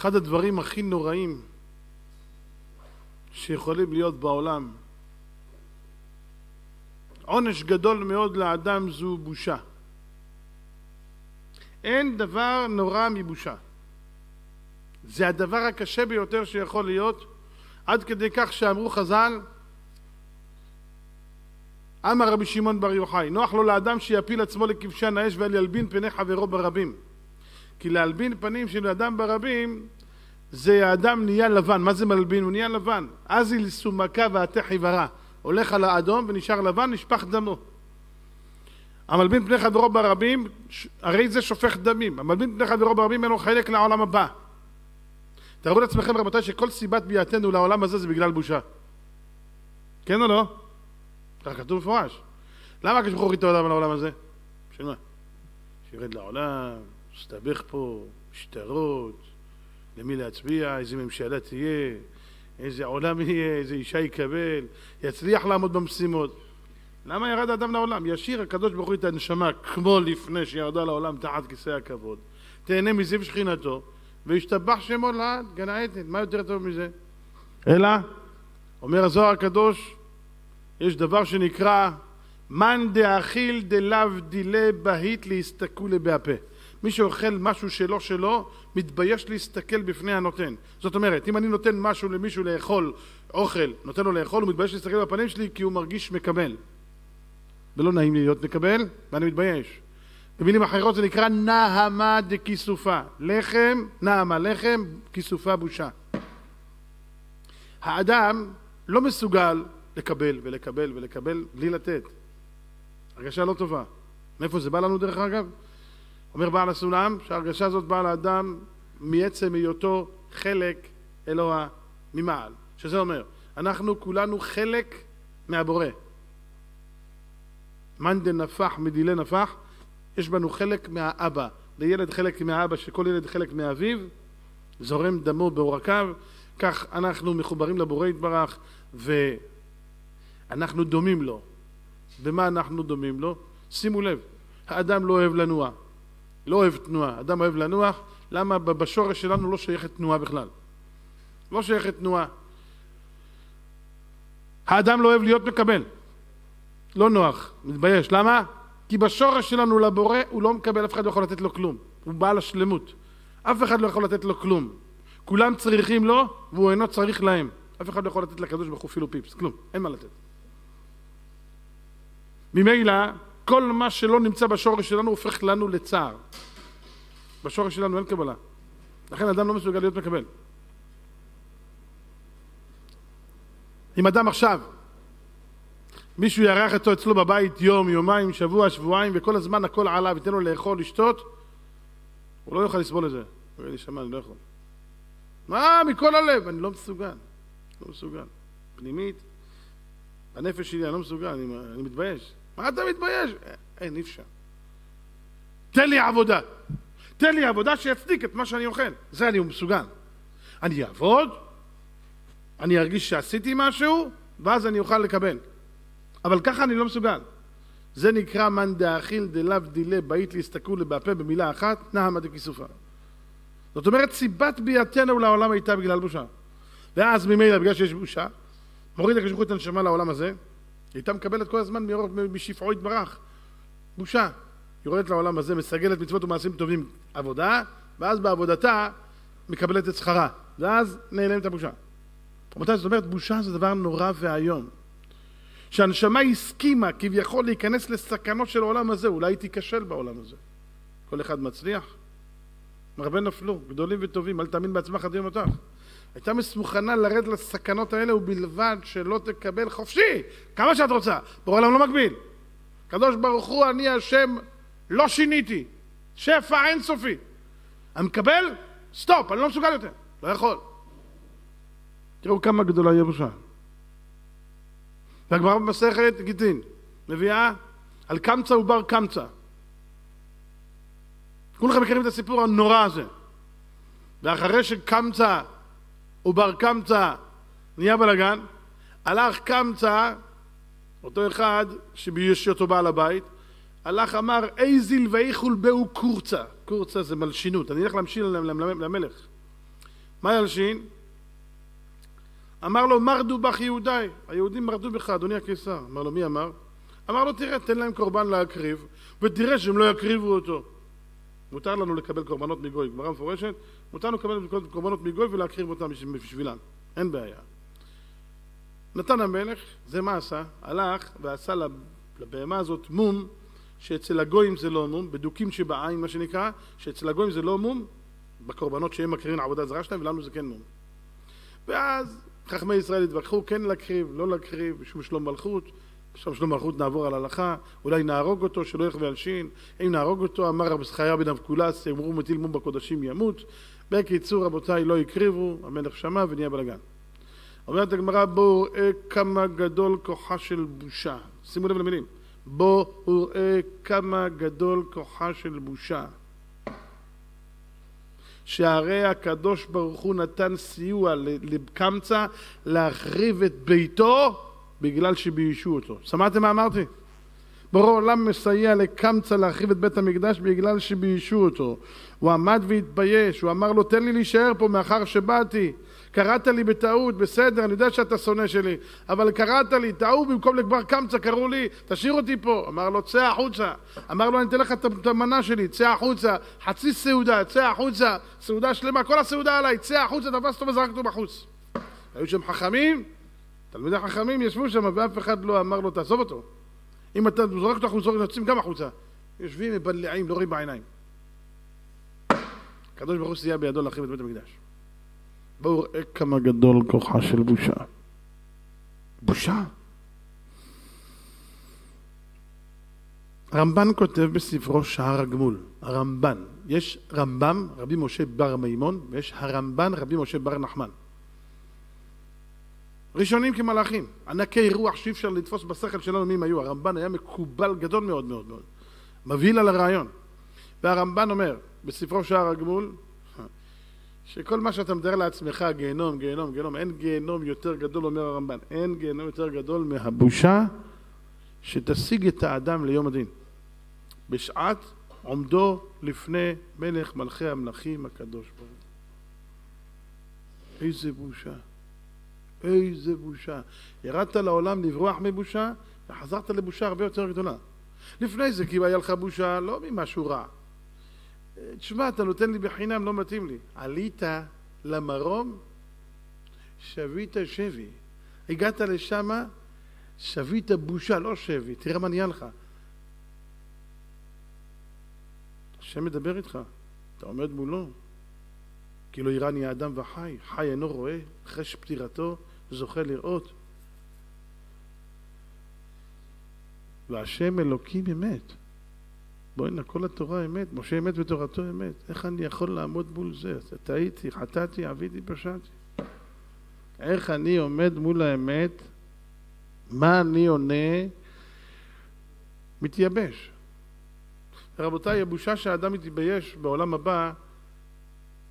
אחד הדברים הכי נוראים שיכולים להיות בעולם. עונש גדול מאוד לאדם זו בושה. אין דבר נורא מבושה. זה הדבר הקשה ביותר שיכול להיות, עד כדי כך שאמרו חז"ל, אמר רבי שמעון בר יוחאי, נוח לו לאדם שיפיל עצמו לכבשן האש ואל ילבין פני חברו ברבים. כי להלבין פנים של אדם ברבים, זה האדם נהיה לבן. מה זה מלבין? הוא נהיה לבן. אזי לסומקה ועטה חיוורה. הולך על האדום ונשאר לבן, נשפך דמו. המלבין פני חברו ברבים, הרי זה שופך דמים. המלבין פני חברו ברבים אין לו חלק לעולם הבא. תארו לעצמכם רבותיי שכל סיבת ביאתנו לעולם הזה זה בגלל בושה. כן או לא? ככה כתוב מפורש. למה הקדוש ברוך הוא העולם לעולם הזה? בשביל מה? שירד לעולם, יסתבך פה, שטרות, למי להצביע, איזה ממשלה תהיה, איזה עולם יהיה, איזה אישה יקבל, יצליח לעמוד במשימות. למה ירד האדם לעולם? ישיר הקדוש ברוך הוא את הנשמה כמו לפני שירדה לעולם תחת כיסא הכבוד. תהנה מזיו שכינתו, וישתבח שמו לעד, גן העדן. מה יותר טוב מזה? אלא, אומר הזוהר הקדוש, יש דבר שנקרא מאן דאכיל דלאו דילה בהית להסתכולה בהפה. מי שאוכל משהו שלא שלו, מתבייש להסתכל בפני הנותן. זאת אומרת, אם אני נותן משהו למישהו לאכול, אוכל, נותן לו לאכול, הוא מתבייש להסתכל בפנים שלי כי הוא מרגיש מקבל. ולא נעים לי להיות מקבל, ואני מתבייש. במילים אחרות זה נקרא נהמה דכיסופה. לחם, נהמה, לחם, כיסופה בושה. האדם לא מסוגל לקבל ולקבל ולקבל בלי לתת. הרגשה לא טובה. מאיפה זה בא לנו דרך אגב? אומר בעל הסולם שההרגשה הזאת באה לאדם מעצם היותו חלק אלוה ממעל. שזה אומר, אנחנו כולנו חלק מהבורא. מאן דנפח מדילי נפח, יש בנו חלק מהאבא. לילד חלק מהאבא, שכל ילד חלק מאביו, זורם דמו בעורקיו, כך אנחנו מחוברים לבורא יתברך, ואנחנו דומים לו. במה אנחנו דומים לו? שימו לב, האדם לא אוהב לנוע, לא אוהב תנועה. אדם אוהב לנוח, למה בשורש שלנו לא שייכת תנועה בכלל. לא שייכת תנועה. האדם לא אוהב להיות מקבל. לא נוח, מתבייש. למה? כי בשורש שלנו לבורא הוא לא מקבל, אף אחד לא יכול לתת לו כלום. הוא בעל השלמות. אף אחד לא יכול לתת לו כלום. כולם צריכים לו, והוא אינו צריך להם. אף אחד לא יכול לתת לקדוש ברוך הוא אפילו פיפס, כלום, אין מה לתת. ממילא, כל מה שלא נמצא בשורש שלנו הופך לנו לצער. בשורש שלנו אין קבלה. לכן אדם לא מסוגל להיות מקבל. אם אדם עכשיו, מישהו יארח אותו אצלו בבית יום, יומיים, שבוע, שבועיים, וכל הזמן הכל עליו, ייתן לו לאכול, לשתות, הוא לא יוכל לסבול את זה. הוא יגיד לי, שמע, אני לא יכול. מה, מכל הלב, אני לא מסוגל. לא מסוגל. פנימית, בנפש שלי אני לא מסוגל, אני, אני מתבייש. מה אתה מתבייש? אין, אי אפשר. תן לי עבודה. תן לי עבודה שיצדיק את מה שאני אוכל. זה אני מסוגל. אני אעבוד, אני ארגיש שעשיתי משהו, ואז אני אוכל לקבל. אבל ככה אני לא מסוגל. זה נקרא מאן דאכיל דלאו דילה באית להסתכלו לבפה במילה אחת, נהמה דכיסופה. זאת אומרת, סיבת ביאתנו לעולם הייתה בגלל בושה. ואז ממילא, בגלל שיש בושה, מוריד הקדוש ברוך הוא את הנשמה לעולם הזה, היא הייתה מקבלת כל הזמן משפעו יתברך. בושה. יורדת לעולם הזה, מסגלת מצוות ומעשים טובים עבודה, ואז בעבודתה מקבלת את שכרה. ואז נעלמת הבושה. רבותיי, זאת אומרת, בושה זה דבר נורא ואיום. שהנשמה הסכימה כביכול להיכנס לסכנות של העולם הזה, אולי תיכשל בעולם הזה. כל אחד מצליח? הרבה נפלו, גדולים וטובים, אל תאמין בעצמך עד יום אותך. הייתה מוכנה לרדת לסכנות האלה ובלבד שלא תקבל חופשי, כמה שאת רוצה, בעולם לא מגביל. קדוש ברוך הוא, אני השם, לא שיניתי. שפע אינסופי. אני מקבל? סטופ, אני לא מסוגל יותר. לא יכול. תראו כמה גדולה ירושה. והגמרא במסכת גיטין מביאה על קמצא ובר קמצא. כולכם מכירים את הסיפור הנורא הזה. ואחרי שקמצא ובר קמצא נהיה בלאגן, הלך קמצא, אותו אחד שיש אותו בעל הבית, הלך אמר איזיל ואיכול בהו קורצה. קורצה זה מלשינות, אני אלך להמשיל למלך. מה ילשין? אמר לו, מרדו בך יהודי, היהודים מרדו בך, אדוני הקיסר. אמר לו, מי אמר? אמר לו, תראה, תן להם קורבן להקריב, ותראה שהם לא יקריבו אותו. מותר לנו לקבל קורבנות מגוי, גמרא מפורשת, מותר לקבל קורבנות מגוי ולהקריב אותם בשבילם, אין בעיה. נתן המלך, זה מה עשה? הלך ועשה לבהמה הזאת מום, שאצל הגויים זה לא מום, בדוקים שבעין מה שנקרא, שאצל הגויים זה לא מום, בקורבנות שהם מקריבים עבודה זרה שלהם, ולנו זה כן מום. ואז חכמי ישראל התווכחו כן להקריב, לא להקריב, משום שלום מלכות, בשם שלום מלכות נעבור על הלכה, אולי נהרוג אותו שלא יחווה על שין, אם נהרוג אותו אמר רב זכריה בן אבקולס, אמרו מטיל מום בקודשים ימות, בקיצור רבותיי לא הקריבו, המלך שמע ונהיה בלאגן. אומרת הגמרא בואו ראה כמה גדול כוחה של בושה, שימו לב למילים, בואו ראה כמה גדול כוחה של בושה. שהרי הקדוש ברוך הוא נתן סיוע לקמצא להחריב את ביתו בגלל שביישו אותו. שמעתם מה אמרתי? ברור עולם מסייע לקמצא להרחיב את בית המקדש בגלל שביישו אותו. הוא עמד והתבייש, הוא אמר לו תן לי להישאר פה מאחר שבאתי. קראת לי בטעות, בסדר, אני יודע שאתה שונא שלי, אבל קראת לי, טעות במקום לגבר קמצא, קראו לי, תשאיר אותי פה. אמר לו, צא החוצה. אמר לו, אני אתן לך את המנה שלי, צא החוצה. חצי סעודה, צא החוצה. סעודה שלמה, כל הסעודה עליי, צא החוצה, תפס אותו וזרק אותו בחוץ. היו שם חכמים, תלמידי חכמים ישבו שם ואף אחד לא אמר לו תעזוב אותו. אם אתה זורק אותו אנחנו יוצאים גם החוצה. יושבים מבלעים, לא רואים בעיניים. הקדוש ברוך הוא סייע בידו להרחיב את בית המקדש. בואו ראה כמה גדול כוחה של בושה. בושה. הרמב"ן כותב בספרו שער הגמול, הרמב"ן, יש רמב"ם, רבי משה בר מימון, ויש הרמב"ן, רבי משה בר נחמן. ראשונים כמלאכים, ענקי רוח שאי אפשר לתפוס בשכל שלנו מי הם היו. הרמב"ן היה מקובל גדול מאוד מאוד מאוד, מבהיל על הרעיון. והרמב"ן אומר בספרו שער הגמול, שכל מה שאתה מתאר לעצמך, גיהנום, גיהנום, גיהנום, אין גיהנום יותר גדול, אומר הרמב"ן, אין גיהנום יותר גדול מהבושה שתשיג את האדם ליום הדין. בשעת עומדו לפני מלך מלכי המלכים הקדוש ברוך הוא. איזה בושה. איזה בושה. ירדת לעולם לברוח מבושה, וחזרת לבושה הרבה יותר גדולה. לפני זה כי היה לך בושה לא ממשהו רע. תשמע, אתה נותן לי בחינם, לא מתאים לי. עלית למרום, שבית שבי. הגעת לשם, שבית בושה, לא שבי. תראה מה נהיה לך. השם מדבר איתך, אתה עומד מולו. כאילו איראני האדם וחי, חי אינו רואה, אחרי פטירתו זוכה לראות. והשם אלוקים אמת. בוא'נה, כל התורה אמת, משה אמת ותורתו אמת. איך אני יכול לעמוד מול זה? טעיתי, חטאתי, עביתי, פשעתי. איך אני עומד מול האמת? מה אני עונה? מתייבש. רבותיי, הבושה שהאדם מתבייש בעולם הבא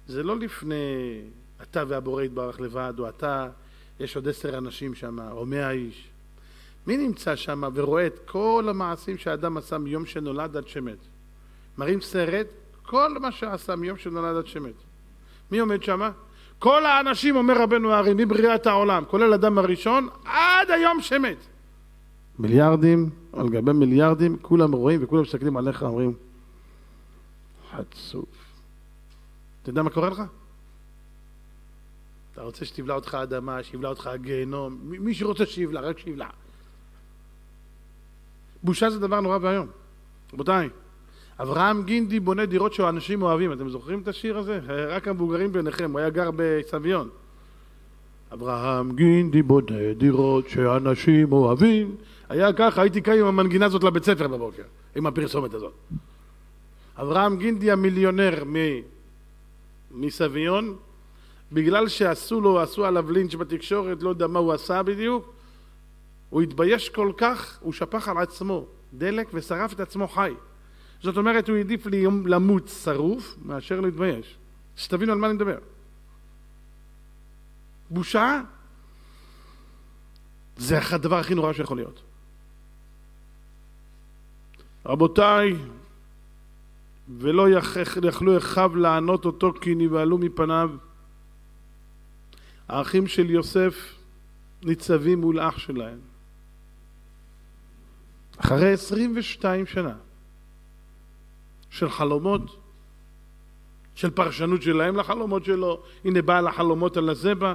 זה לא לפני אתה והבורא יתברך לבד, או אתה יש עוד עשר אנשים שם, או מאה איש. מי נמצא שם ורואה את כל המעשים שהאדם עשה מיום שנולד עד שמת? מראים סרט, כל מה שעשה מיום שנולד עד שמת. מי עומד שם? כל האנשים, אומר רבנו הארי, מבריאת העולם, כולל אדם הראשון, עד היום שמת. מיליארדים על גבי מיליארדים, כולם רואים וכולם מסתכלים עליך, אומרים, חצוף. אתה יודע מה קורה לך? אתה רוצה שתבלע אותך אדמה, שיבלע אותך הגיהנום, מי שרוצה שיבלע, רק שיבלע. בושה זה דבר נורא ואיום. רבותיי, אברהם גינדי בונה דירות שאנשים אוהבים. אתם זוכרים את השיר הזה? רק המבוגרים ביניכם, הוא היה גר בסביון. אברהם גינדי בונה דירות שאנשים אוהבים. היה ככה, הייתי קיים עם המנגינה הזאת לבית ספר בבוקר, עם הפרסומת הזאת. אברהם גינדי המיליונר מסביון, בגלל שעשו לו, עשו עליו לינץ' בתקשורת, לא יודע מה הוא עשה בדיוק, הוא התבייש כל כך, הוא שפך על עצמו דלק ושרף את עצמו חי. זאת אומרת, הוא העדיף למות שרוף מאשר להתבייש. שתבינו על מה אני מדבר. בושה זה הדבר הכי נורא שיכול להיות. רבותיי, ולא יכלו אחיו לענות אותו כי נבהלו מפניו. האחים של יוסף ניצבים מול אח שלהם. אחרי 22 שנה של חלומות, של פרשנות שלהם לחלומות שלו, הנה בעל החלומות על הזבע,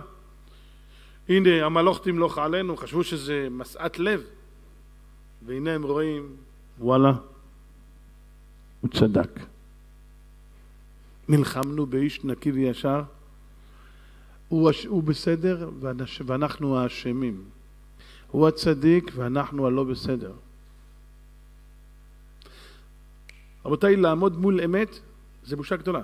הנה המלוך תמלוך עלינו, חשבו שזה משאת לב, והנה הם רואים, וואלה, הוא צדק. נלחמנו באיש נקי וישר, הוא, הוא בסדר ואנחנו האשמים. הוא הצדיק ואנחנו הלא בסדר. רבותיי, לעמוד מול אמת זה בושה גדולה.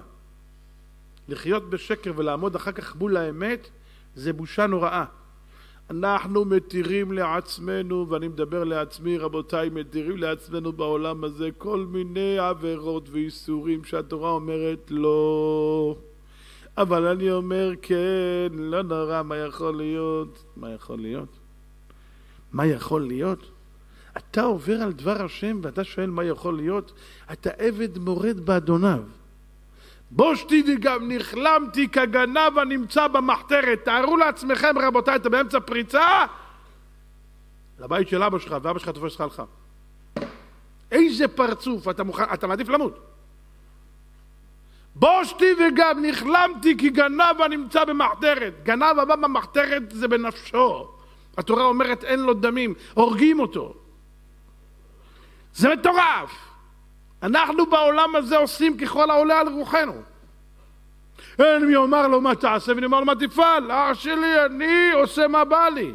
לחיות בשקר ולעמוד אחר כך מול האמת זה בושה נוראה. אנחנו מתירים לעצמנו, ואני מדבר לעצמי, רבותיי, מתירים לעצמנו בעולם הזה כל מיני עבירות ואיסורים שהתורה אומרת לא. אבל אני אומר כן, לא נורא, מה יכול להיות? מה יכול להיות? מה יכול להיות? אתה עובר על דבר השם ואתה שואל מה יכול להיות? אתה עבד מורד באדוניו. בושתי וגם נכלמתי כגנב הנמצא במחתרת. תארו לעצמכם, רבותיי, אתה באמצע פריצה לבית של אבא שלך, ואבא שלך תופס לך לך. איזה פרצוף, אתה, מוכן, אתה מעדיף למות. בושתי וגם נכלמתי כי גנב הנמצא במחתרת. גנב הבא במחתרת זה בנפשו. התורה אומרת אין לו דמים, הורגים אותו. זה מטורף. אנחנו בעולם הזה עושים ככל העולה על רוחנו. אין מי יאמר לו מה תעשה ואני אומר לו מה תפעל, אח שלי, אני עושה מה בא לי.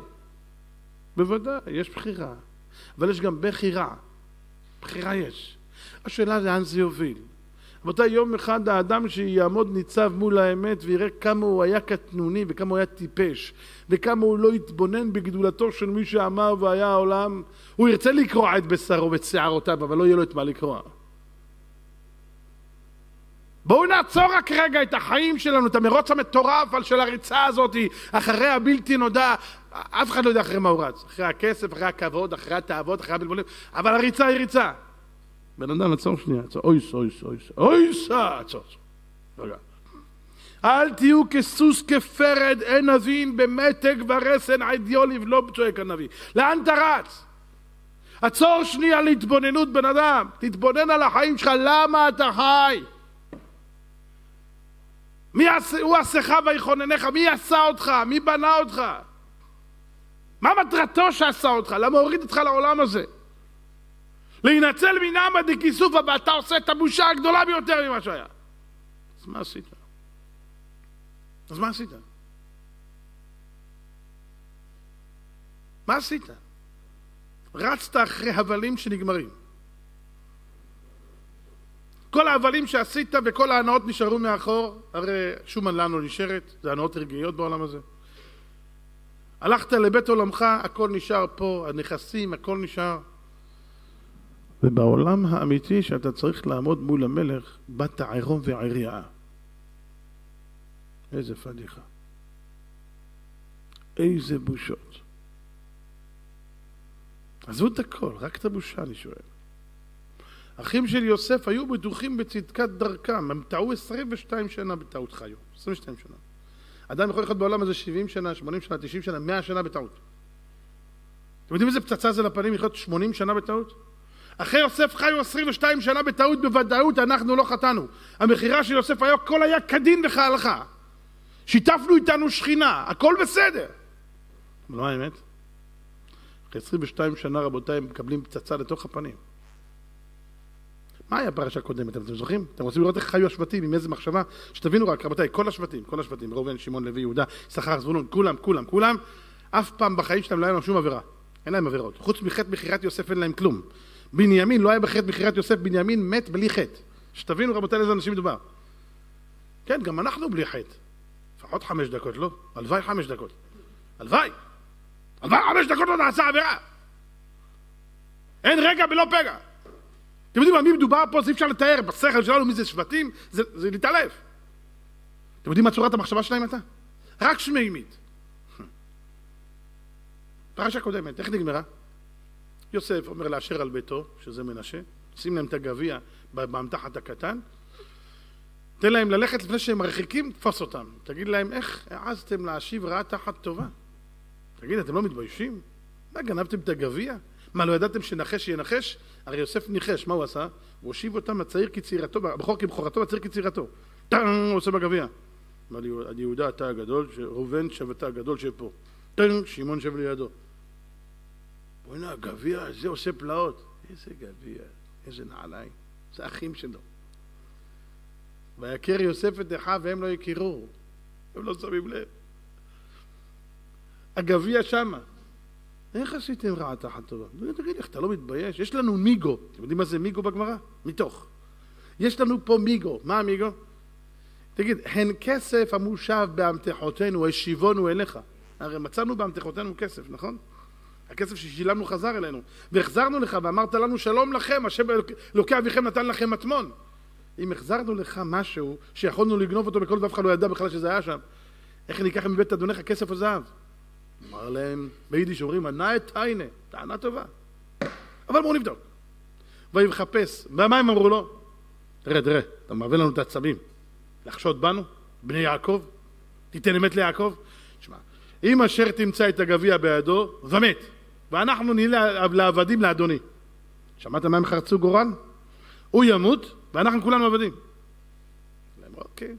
בוודאי, יש בחירה, אבל יש גם בחירה. בחירה יש. השאלה לאן זה יוביל. רבותיי, יום אחד האדם שיעמוד ניצב מול האמת ויראה כמה הוא היה קטנוני וכמה הוא היה טיפש וכמה הוא לא התבונן בגדולתו של מי שאמר והיה העולם, הוא ירצה לקרוע את בשרו ואת שערותיו, אבל לא יהיה לו את מה לקרוע. בואו נעצור רק רגע את החיים שלנו, את המרוץ המטורף של הריצה הזאת אחרי הבלתי נודע. אף אחד לא יודע אחרי מה הוא רץ. אחרי הכסף, אחרי הכבוד, אחרי התאוות, אחרי הבלבולים, אבל הריצה היא ריצה. בן אדם, עצור שנייה, עצור, אויס, אויס, אויס, אויס, עצור, רגע. אל תהיו כסוס כפרד, אין נבין במתג ורסן עדיו לבלום צועק הנביא. לאן אתה רץ? עצור שנייה להתבוננות, בן אדם. תתבונן על החיים שלך, למה אתה חי? מי עשה, הוא עשך ויכוננך? מי עשה אותך? מי בנה אותך? מה מטרתו שעשה אותך? למה הוריד אותך לעולם הזה? להינצל מנעמא דכיסופא ואתה עושה את הבושה הגדולה ביותר ממה שהיה. אז מה עשית? אז מה עשית? מה עשית? רצת אחרי הבלים שנגמרים. כל ההבלים שעשית וכל ההנאות נשארו מאחור, הרי שום הנאה לא נשארת, זה הנאות רגעיות בעולם הזה. הלכת לבית עולמך, הכל נשאר פה, הנכסים, הכל נשאר. ובעולם האמיתי שאתה צריך לעמוד מול המלך, באת עירום ועירייה. איזה פדיחה. איזה בושות. עזבו את הכל, רק את הבושה אני שואל. אחים של יוסף היו בטוחים בצדקת דרכם, הם טעו 22 שנה בטעות חיו, 22 שנה. אדם יכול לחיות בעולם הזה 70 שנה, 80 שנה, 90 שנה, 100 שנה בטעות. אתם יודעים איזה פצצה זה לפנים לחיות 80 שנה בטעות? אחרי יוסף חיו 22 שנה בטעות, בוודאות אנחנו לא חטאנו. המכירה של יוסף היה, הכל היה כדין וכהלכה. שיתפנו איתנו שכינה, הכל בסדר. אבל מה האמת? אחרי 22 שנה, רבותיי, הם מקבלים פצצה לתוך הפנים. מה היה פרשה קודמת? אתם זוכרים? אתם רוצים לראות איך חיו השבטים, עם איזה מחשבה? שתבינו רק, רבותיי, כל השבטים, כל השבטים, ראובן, שמעון, לוי, יהודה, יששכר, זבולון, כולם, כולם, כולם, אף פעם בחיים שלהם לא היה להם שום עבירה. אין להם עבירות. חוץ מחטא מכירת יוסף אין להם כלום. בנימין לא היה בחטא מכירת יוסף, בנימין מת בלי חטא. שתבינו, רבותיי, איזה אנשים מדובר. כן, גם אנחנו בלי חטא. לפחות חמש דקות, לא? הלוואי חמש דקות. הלוואי. הלוואי חמש דקות לא נעשה עבירה. אין רגע בלא פגע. אתם יודעים על מי מדובר פה? זה אי אפשר לתאר בשכל שלנו מי זה שבטים, זה, זה להתעלף. אתם יודעים מה צורת המחשבה שלהם הייתה? רק שמימית. פרשה קודמת, איך נגמרה? יוסף אומר לאשר על ביתו, שזה מנשה, שים להם את הגביע באמתחת הקטן, תן להם ללכת לפני שהם מרחיקים, תפוס אותם. תגיד להם, איך העזתם להשיב רעה תחת טובה? תגיד, אתם לא מתביישים? מה, גנבתם את הגביע? מה, לא ידעתם שנחש ינחש? הרי יוסף ניחש, מה הוא עשה? הוא הושיב אותם הצעיר כצעירתו, הבכור כבכורתו, הצעיר כצעירתו. טאנג, הוא עושה בגביע. אמר לי, יהודה אתה הגדול, ראובן שבתה הגדול שפה. טאנג, שמעון שב לידו. בוא'נה, הגביע הזה עושה פלאות. איזה גביע, איזה נעליים. זה אחים שלו. ויכר יוסף את אחיו והם לא יכירו. הם לא שמים לב. הגביע שמה. איך עשיתם רעה תחת טובה? תגיד, איך אתה לא מתבייש? יש לנו מיגו. אתם יודעים מה זה מיגו בגמרא? מתוך. יש לנו פה מיגו. מה המיגו? תגיד, הן כסף המושב באמתחותינו, השיבונו אליך. הרי מצאנו באמתחותינו כסף, נכון? הכסף ששילמנו חזר אלינו. והחזרנו לך ואמרת לנו שלום לכם, השם אלוקי אביכם נתן לכם מטמון. אם החזרנו לך משהו שיכולנו לגנוב אותו בכל זאת אף אחד לא ידע בכלל שזה היה שם, איך ניקח מבית אדונך כסף או זהב? אמר להם, ביידיש אומרים, ענה את טיינה, טענה טובה. אבל בואו נבדוק. ויחפש, ומה הם אמרו לו? תראה, תראה, אתה מעביר לנו את העצבים. לחשוד בנו, בני יעקב? תיתן אמת ליעקב? תשמע, אם אשר תמצא את הגביע בידו, ומת, ואנחנו נהיה לעבדים לאדוני. שמעת מה הם חרצו גורל? הוא ימות, ואנחנו כולנו עבדים. אוקיי.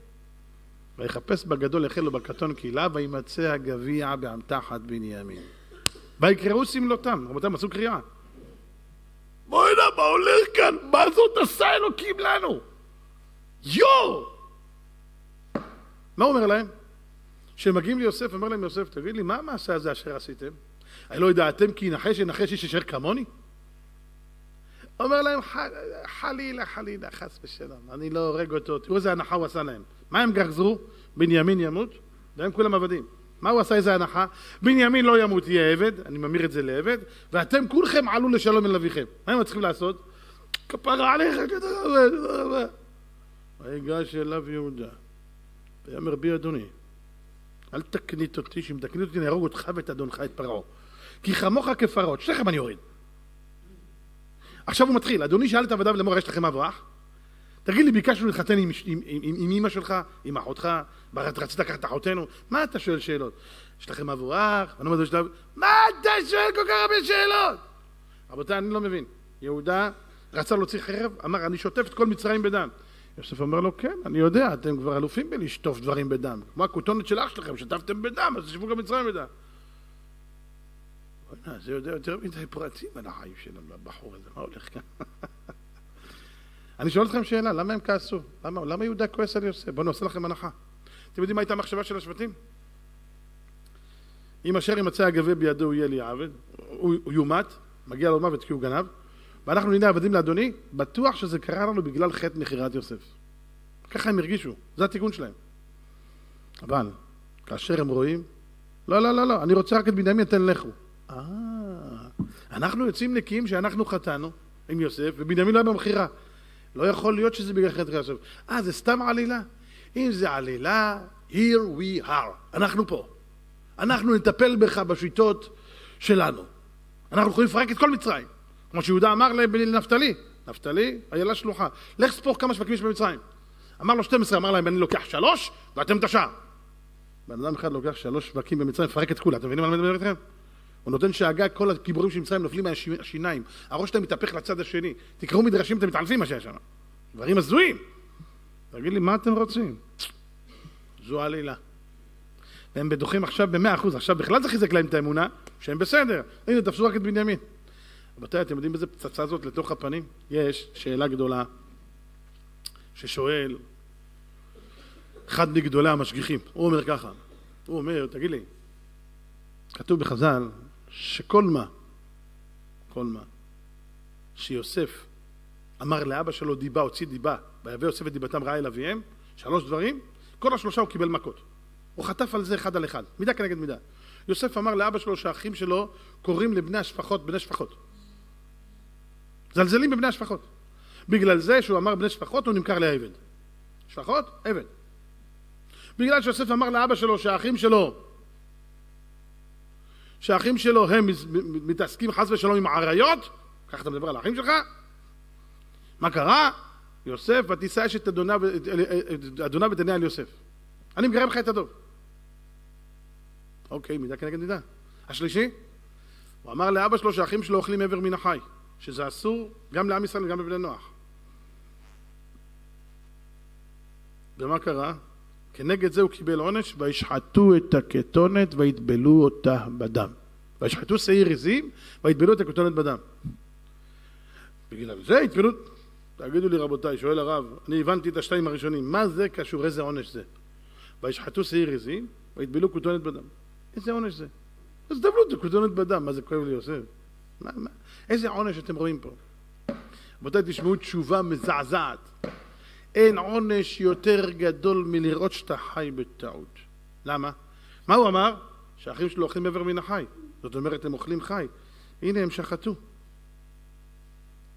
ויחפש בגדול החל לו בקטון קהילה, וימצא הגביע באמתחת בנימין. ויקראו סמלותם. רבותיי, מצאו קריאה. בואי נא, מה הולך כאן? מה זאת עשה אלוקים לנו? יואו! מה הוא אומר להם? כשהם מגיעים ליוסף, אומר להם יוסף, תגיד לי, מה המעשה הזה אשר עשיתם? אני לא ידעתם כי ינחש ינחש איש אשר כמוני? אומר להם, חלילה, חלילה, חס ושלום, אני לא הורג אותו, תראו איזה הנחה הוא עשה להם. מה הם גרזרו? בנימין ימות, והם כולם עבדים. מה הוא עשה איזה הנחה? בנימין לא ימות, יהיה עבד, אני ממיר את זה לעבד, ואתם כולכם עלו לשלום אל אביכם. מה הם צריכים לעשות? כפרה עליך. ויגש אליו יהודה, ויאמר בי אדוני, אל תקנית אותי, שאם תקנית אותי נהרוג אותך ואת אדונך את פרעה. כי כמוך כפרות, שניכם אני אוריד. עכשיו הוא מתחיל, אדוני שאל את עבדיו לאמור, יש לכם אברח? תגיד לי, ביקשנו להתחתן עם, עם, עם, עם, עם אמא שלך, עם אחותך, רצית לקחת את אחותנו? מה אתה שואל שאלות? יש לכם אברח? ואני אומר מה אתה שואל כל כך הרבה שאלות? רבותיי, אני לא מבין. יהודה רצה להוציא חרב, אמר, אני שוטף את כל מצרים בדם. יוסף אומר לו, כן, אני יודע, אתם כבר אלופים בלשטוף דברים בדם. כמו הכותונת של אח שלכם, שטפתם בדם, אז תשבו גם מצרים בדם. בוא'נה, זה יודע יותר מדי פרטים על החיים של הבחור הזה, מה הולך כאן? אני שואל אתכם שאלה, למה הם כעסו? למה, למה יהודה כועס על יוסף? בואו נעשה לכם הנחה. אתם יודעים מה הייתה המחשבה של השבטים? אם אשר ימצא הגבי בידו הוא יהיה לי עבד, הוא, הוא יומת, מגיע לו מוות כי הוא גנב, ואנחנו נהיה עבדים לאדוני, בטוח שזה קרה לנו בגלל חטא מכירת יוסף. ככה הם הרגישו, זה התיקון שלהם. אבל, כאשר הם רואים, לא, לא, לא, לא, אני רוצה רק את בנימין, תן לכו. אה, אנחנו יוצאים נקיים שאנחנו חטאנו עם יוסף, ובנימין לא היה במכירה. לא יכול להיות שזה בגלל חטא יוסף. אה, זה סתם עלילה? אם זה עלילה, here we are, אנחנו פה. אנחנו נטפל בך בשיטות שלנו. אנחנו יכולים לפרק את כל מצרים. כמו שיהודה אמר לנפתלי, נפתלי, איילה שלוחה, לך ספור כמה שווקים יש במצרים. אמר לו 12, אמר להם, אני לוקח שלוש, ואתם את השאר. בן אדם אחד לוקח שלוש שווקים במצרים, מפרק את כולה, אתם מבינים על מה אני מדבר איתכם? הוא נותן שאגה, כל הגיבורים של מצרים נופלים מהשיניים, הראש שלהם מתהפך לצד השני. תקראו מדרשים, אתם מתעלפים מה שהיה שם. דברים הזויים. תגיד לי, מה אתם רוצים? זו עלילה. והם בטוחים עכשיו במאה אחוז, עכשיו בכלל זה חיזק להם את האמונה, שהם בסדר. הנה, תפסו רק את בנימין. רבותיי, אתם יודעים איזה פצצה זאת לתוך הפנים? יש שאלה גדולה ששואל אחד מגדולי המשגיחים, הוא אומר ככה, הוא אומר, תגיד לי, כתוב בחז"ל שכל מה, כל מה, שיוסף אמר לאבא שלו דיבה, הוציא דיבה, ויבא יוסף את דיבתם רעה אל אביהם, שלוש דברים, כל השלושה הוא קיבל מכות. הוא חטף על זה אחד על אחד, מידה כנגד מידה. יוסף אמר לאבא שלו שהאחים שלו קוראים לבני השפחות בני שפחות. זלזלים בבני השפחות. בגלל זה שהוא אמר בני שפחות הוא נמכר לעבד. שפחות? עבד. בגלל שיוסף אמר לאבא שלו שהאחים שלו שהאחים שלו הם מתעסקים חס ושלום עם עריות, ככה אתה מדבר על האחים שלך? מה קרה? יוסף, ותישא אשת אדוניו אדוניו ותענה על יוסף. אני מגרם לך את הדוב. אוקיי, מידה כנגד מידה. השלישי, הוא אמר לאבא שלו שהאחים שלו אוכלים מעבר מן החי, שזה אסור גם לעם ישראל וגם לבני נוח. ומה קרה? כנגד זה הוא קיבל עונש, וישחטו את הכתונת ויטבלו אותה בדם. וישחטו שעיר עזים ויטבלו את הכתונת בדם. בגלל זה יטבלו... תגידו לי רבותיי, שואל הרב, אני הבנתי את השתיים הראשונים, מה זה קשור, איזה עונש זה? וישחטו שעיר עזים ויטבלו כתונת בדם. איזה עונש זה? אז טבלו את הכתונת בדם, מה זה כואב לי יוסף? מה, מה? איזה עונש אתם רואים פה? רבותיי, תשמעו תשובה מזעזעת. אין עונש יותר גדול מלראות שאתה חי בטעות. למה? מה הוא אמר? שהאחים שלו אוכלים מעבר מן החי. זאת אומרת, הם אוכלים חי. הנה, הם שחטו.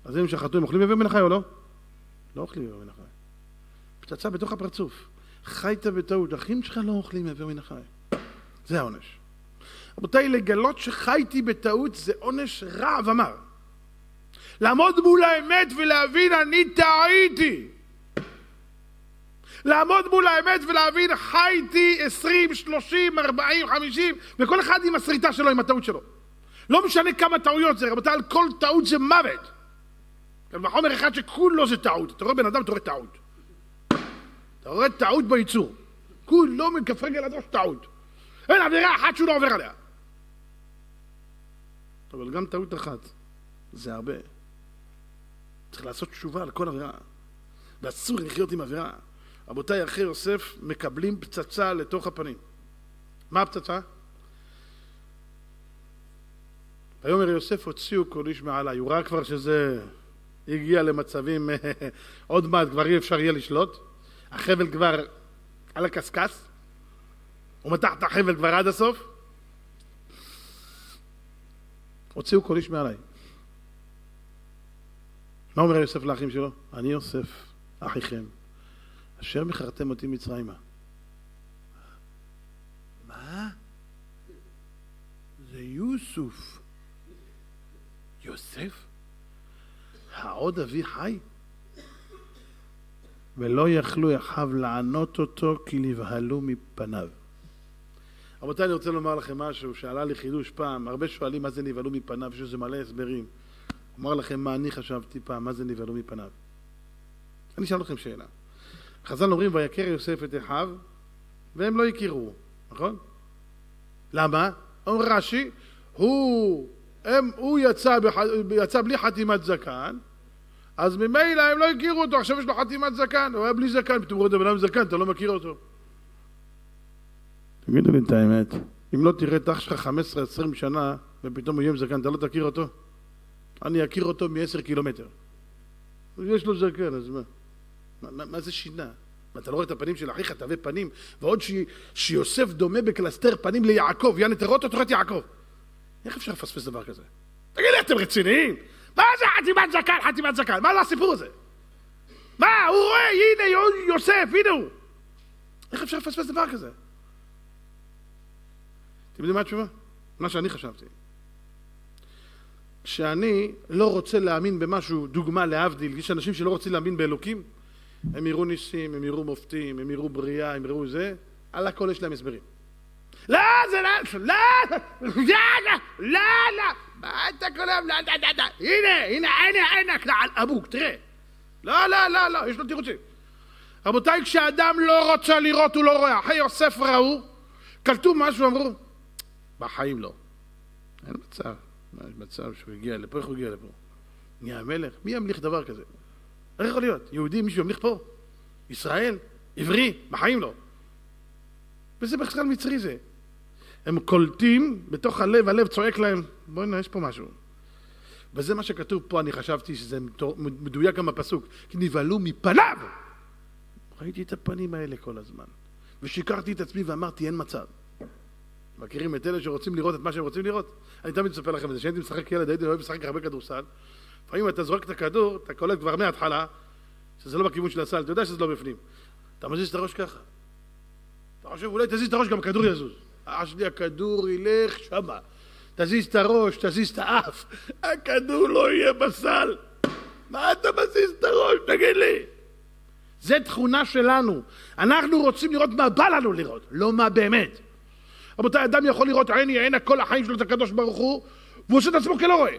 אז אם הם שחטו, הם אוכלים מעבר מן החי או לא? לא אוכלים מעבר מן החי. פצצה בתוך הפרצוף. חיית בטעות, אחים שלך לא אוכלים מעבר מן החי. זה העונש. רבותיי, לגלות שחייתי בטעות זה עונש רע ומר. לעמוד מול האמת ולהבין אני טעיתי. לעמוד מול האמת ולהבין חייתי עשרים, שלושים, ארבעים, חמישים, וכל אחד עם הסריטה שלו, עם הטעות שלו. לא משנה כמה טעויות זה, רבותיי, על כל טעות זה מוות. גם בחומר אחד שכולו זה טעות. אתה רואה בן אדם, אתה רואה טעות. אתה רואה טעות בייצור. כולו מכף רגל עד ראש טעות. אין עבירה אחת שהוא לא עובר עליה. אבל גם טעות אחת זה הרבה. צריך לעשות תשובה על כל עבירה. ואסור לחיות עם עבירה. רבותיי, אחי יוסף מקבלים פצצה לתוך הפנים. מה הפצצה? ויאמר יוסף הוציאו כל איש מעליי. הוא ראה כבר שזה הגיע למצבים, עוד מעט כבר אי אפשר יהיה לשלוט. החבל כבר על הקשקש. הוא מתח את החבל כבר עד הסוף. הוציאו כל איש מעליי. מה אומר יוסף לאחים שלו? אני יוסף, אחיכם, אשר מכרתם אותי מצרימה. מה? זה יוסוף. יוסף? העוד אבי חי? ולא יכלו אחיו לענות אותו כי נבהלו מפניו. רבותיי, אני רוצה לומר לכם משהו שעלה לי חידוש פעם. הרבה שואלים מה זה נבהלו מפניו, יש לזה מלא הסברים. אומר לכם מה אני חשבתי פעם, מה זה נבהלו מפניו. אני אשאל אתכם שאלה. חז"ל אומרים, ויכר יוסף את אחיו, והם לא הכירו, נכון? למה? אומר רש"י, הוא, הם, הוא יצא, בח, יצא בלי חתימת זקן, אז ממילא הם לא הכירו אותו, עכשיו יש לו חתימת זקן, הוא היה בלי זקן, פתאום רואה את הבן אדם זקן, אתה לא מכיר אותו. תגידו לי את האמת, אם לא תראה את אח שלך 15-20 שנה, ופתאום הוא יהיה עם זקן, אתה לא תכיר אותו? אני אכיר אותו מ-10 קילומטר. יש לו זקן, אז מה? מה, מה, זה שינה? מה, אתה לא רואה את הפנים של אחיך, תווי פנים, ועוד ש... שיוסף דומה בקלסתר פנים ליעקב, יעני תראה אותו, את יעקב. איך אפשר לפספס דבר כזה? תגיד לי, אתם רציניים? מה זה חתימת זקן, חתימת זקן? מה זה הסיפור הזה? מה, הוא רואה, הנה יוסף, הנה הוא. איך אפשר לפספס דבר כזה? אתם יודעים מה התשובה? מה שאני חשבתי. כשאני לא רוצה להאמין במשהו, דוגמה להבדיל, יש אנשים שלא רוצים להאמין באלוקים, הם יראו ניסים, הם יראו מופתים, הם יראו בריאה, הם יראו זה, על הכל יש להם הסברים. לא, זה לא, לא, לא, לא, לא, מה אתה היום, לא, לא, לא, לא, הנה, הנה, הנה, הנה, כנעל אבוק, תראה. לא, לא, לא, לא, יש לו תירוצים. רבותיי, כשאדם לא רוצה לראות, הוא לא רואה. אחרי יוסף ראו, קלטו משהו, אמרו, בחיים לא. אין מצב. יש מצב שהוא הגיע לפה, איך הוא הגיע לפה? נהיה המלך? מי ימליך דבר כזה? איך יכול להיות? יהודי, מישהו ימליך פה? ישראל? עברי? בחיים לא. וזה בכלל מצרי זה. הם קולטים בתוך הלב, הלב צועק להם, בואי נראה, יש פה משהו. וזה מה שכתוב פה, אני חשבתי שזה מדויק גם בפסוק, כי נבהלו מפניו. ראיתי את הפנים האלה כל הזמן, ושיקרתי את עצמי ואמרתי, אין מצב. מכירים את אלה שרוצים לראות את מה שהם רוצים לראות? אני תמיד מספר לכם את זה, כשהייתי משחק ילד, הייתי אוהב לשחק הרבה כדורסל. לפעמים אתה זורק את הכדור, אתה קולט כבר מההתחלה, שזה לא בכיוון של הסל, אתה יודע שזה לא בפנים. אתה מזיז את הראש ככה. אתה חושב, אולי תזיז את הראש, גם הכדור יזוז. אח שלי, הכדור ילך שמה. תזיז את הראש, תזיז את האף, הכדור לא יהיה בסל. מה אתה מזיז את הראש, תגיד לי? זה תכונה שלנו. אנחנו רוצים לראות מה בא לנו לראות, לא מה באמת. רבותיי, אדם יכול לראות עיני עינה כל החיים שלו את הקדוש ברוך הוא, והוא עושה את עצמו כלא רואה.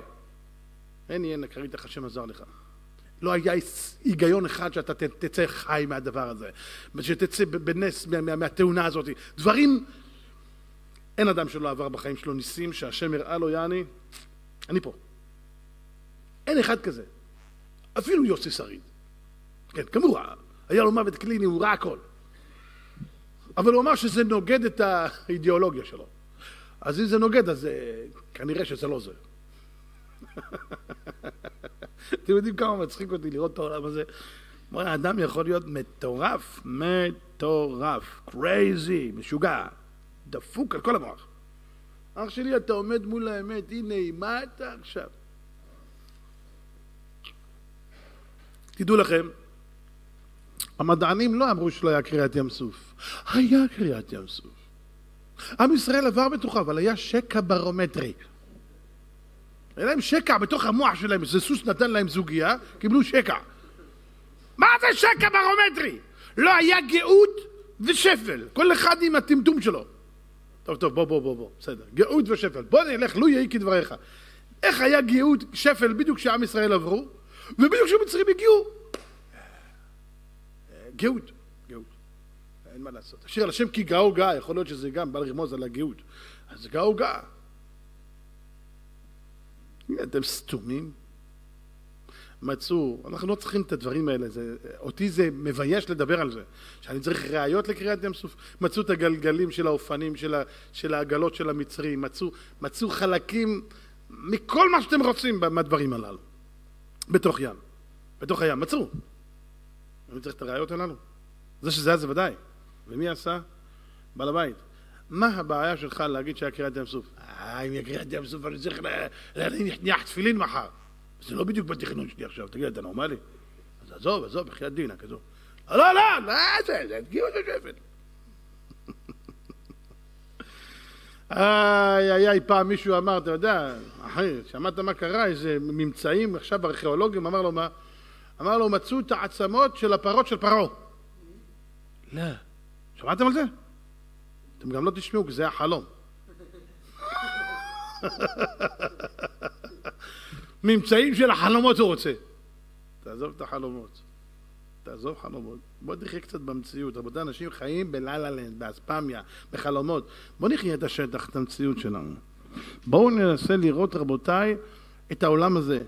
עיני עינה קרית לך השם עזר לך. לא היה היגיון אחד שאתה תצא חי מהדבר הזה, שתצא בנס מה, מה, מהתאונה הזאת. דברים, אין אדם שלא עבר בחיים שלו ניסים שהשם הראה לו, יעני, אני פה. אין אחד כזה. אפילו יוסי שריד. כן, כמובן, היה לו מוות קליני, הוא ראה הכל. אבל הוא אמר שזה נוגד את האידיאולוגיה שלו. אז אם זה נוגד, אז אה, כנראה שזה לא זה. אתם יודעים כמה מצחיק אותי לראות את העולם הזה? האדם יכול להיות מטורף, מטורף, קרייזי, משוגע, דפוק על כל המוח. אח שלי, אתה עומד מול האמת, הנה, מה אתה עכשיו? תדעו לכם, המדענים לא אמרו שלא היה קריעת ים סוף. היה קריעת ים סוף. עם ישראל עבר בתוכה, אבל היה שקע ברומטרי. היה להם שקע בתוך המוח שלהם, איזה סוס נתן להם זוגיה, קיבלו שקע. מה זה שקע ברומטרי? לא היה גאות ושפל, כל אחד עם הטמטום שלו. טוב, טוב, בוא, בוא, בוא, בוא, בסדר. גאות ושפל. בוא נלך, לו יהי כדבריך. איך היה גאות, שפל, בדיוק כשעם ישראל עברו, ובדיוק כשהמצרים הגיעו. גאות, גאות. אין מה לעשות. השיר על השם כי גאו גאה, יכול להיות שזה גם בא לרמוז על הגאות. אז גאו גאה. אתם סתומים? מצאו, אנחנו לא צריכים את הדברים האלה, זה, אותי זה מבייש לדבר על זה, שאני צריך ראיות לקריאת ים סוף. מצאו את הגלגלים של האופנים, של, ה, של העגלות של המצרים, מצאו, מצאו חלקים מכל מה שאתם רוצים מהדברים הללו, בתוך ים, בתוך הים, מצאו. אני צריך את הראיות הללו. זה שזה היה זה ודאי. ומי עשה? בעל הבית. מה הבעיה שלך להגיד שהיה קריאת ים סוף? אה, אם יהיה קריאת ים סוף אני צריך להניח תפילין מחר. זה לא בדיוק בתכנון שלי עכשיו, תגיד, אתה נורמלי? אז עזוב, עזוב, בחייאת דינא כזו. לא, לא, לא, מה זה, זה הדגימו את השפל. איי, איי, איי, פעם מישהו אמר, אתה יודע, אחי, שמעת מה קרה, איזה ממצאים עכשיו ארכיאולוגים, אמר לו מה? אמר לו, מצאו את העצמות של הפרות של פרעה. לא. שמעתם על זה? אתם גם לא תשמעו, כי זה היה חלום. ממצאים של החלומות הוא רוצה. תעזוב את החלומות. תעזוב חלומות. בוא נחיה קצת במציאות. רבותיי, אנשים חיים בלילה לנד, באספמיה, בחלומות. בוא נחיה את השטח, את המציאות שלנו. בואו ננסה לראות, רבותיי, את העולם הזה.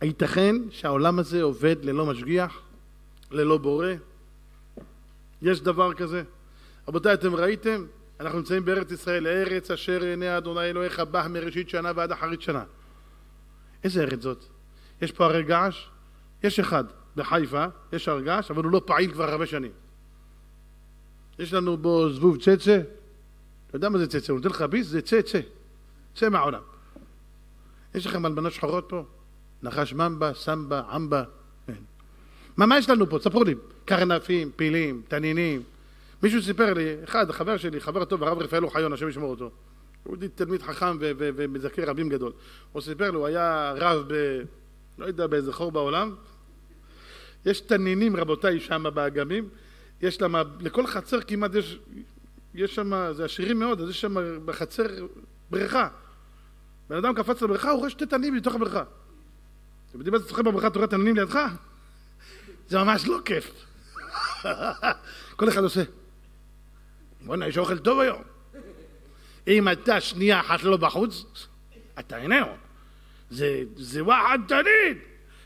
הייתכן שהעולם הזה עובד ללא משגיח? ללא בורא? יש דבר כזה? רבותיי, אתם ראיתם? אנחנו נמצאים בארץ ישראל, ארץ אשר עיני אדוני אלוהיך בה מראשית שנה ועד אחרית שנה. איזה ארץ זאת? יש פה הרי געש? יש אחד בחיפה, יש הר געש, אבל הוא לא פעיל כבר הרבה שנים. יש לנו בו זבוב צצה, אתה יודע מה זה צצה? הוא נותן לך ביס, זה. צא מהעולם. יש לכם אלמנות שחורות פה? נחש ממבה, סמבה, עמבה. כן. מה, מה יש לנו פה? ספרו לי. קרנפים, פילים, תנינים. מישהו סיפר לי, אחד, חבר שלי, חבר טוב, הרב רפאל אוחיון, השם ישמור אותו. הוא תלמיד חכם ומזכה רבים גדול. הוא סיפר לי, הוא היה רב ב... לא יודע באיזה חור בעולם. יש תנינים, רבותיי, שם באגמים. יש למה, לכל חצר כמעט יש, יש שם, זה עשירים מאוד, אז יש שם בחצר בריכה. בן אדם קפץ לבריכה, הוא רואה שתי תנינים בתוך הבריכה. אתם יודעים מה זה צוחק בבריכה, אתה רואה תנינים לידך? זה ממש לא כיף. כל אחד עושה. בוא'נה, יש אוכל טוב היום. אם אתה שנייה אחת לא בחוץ, אתה איננו. זה, זה וואחד תנין.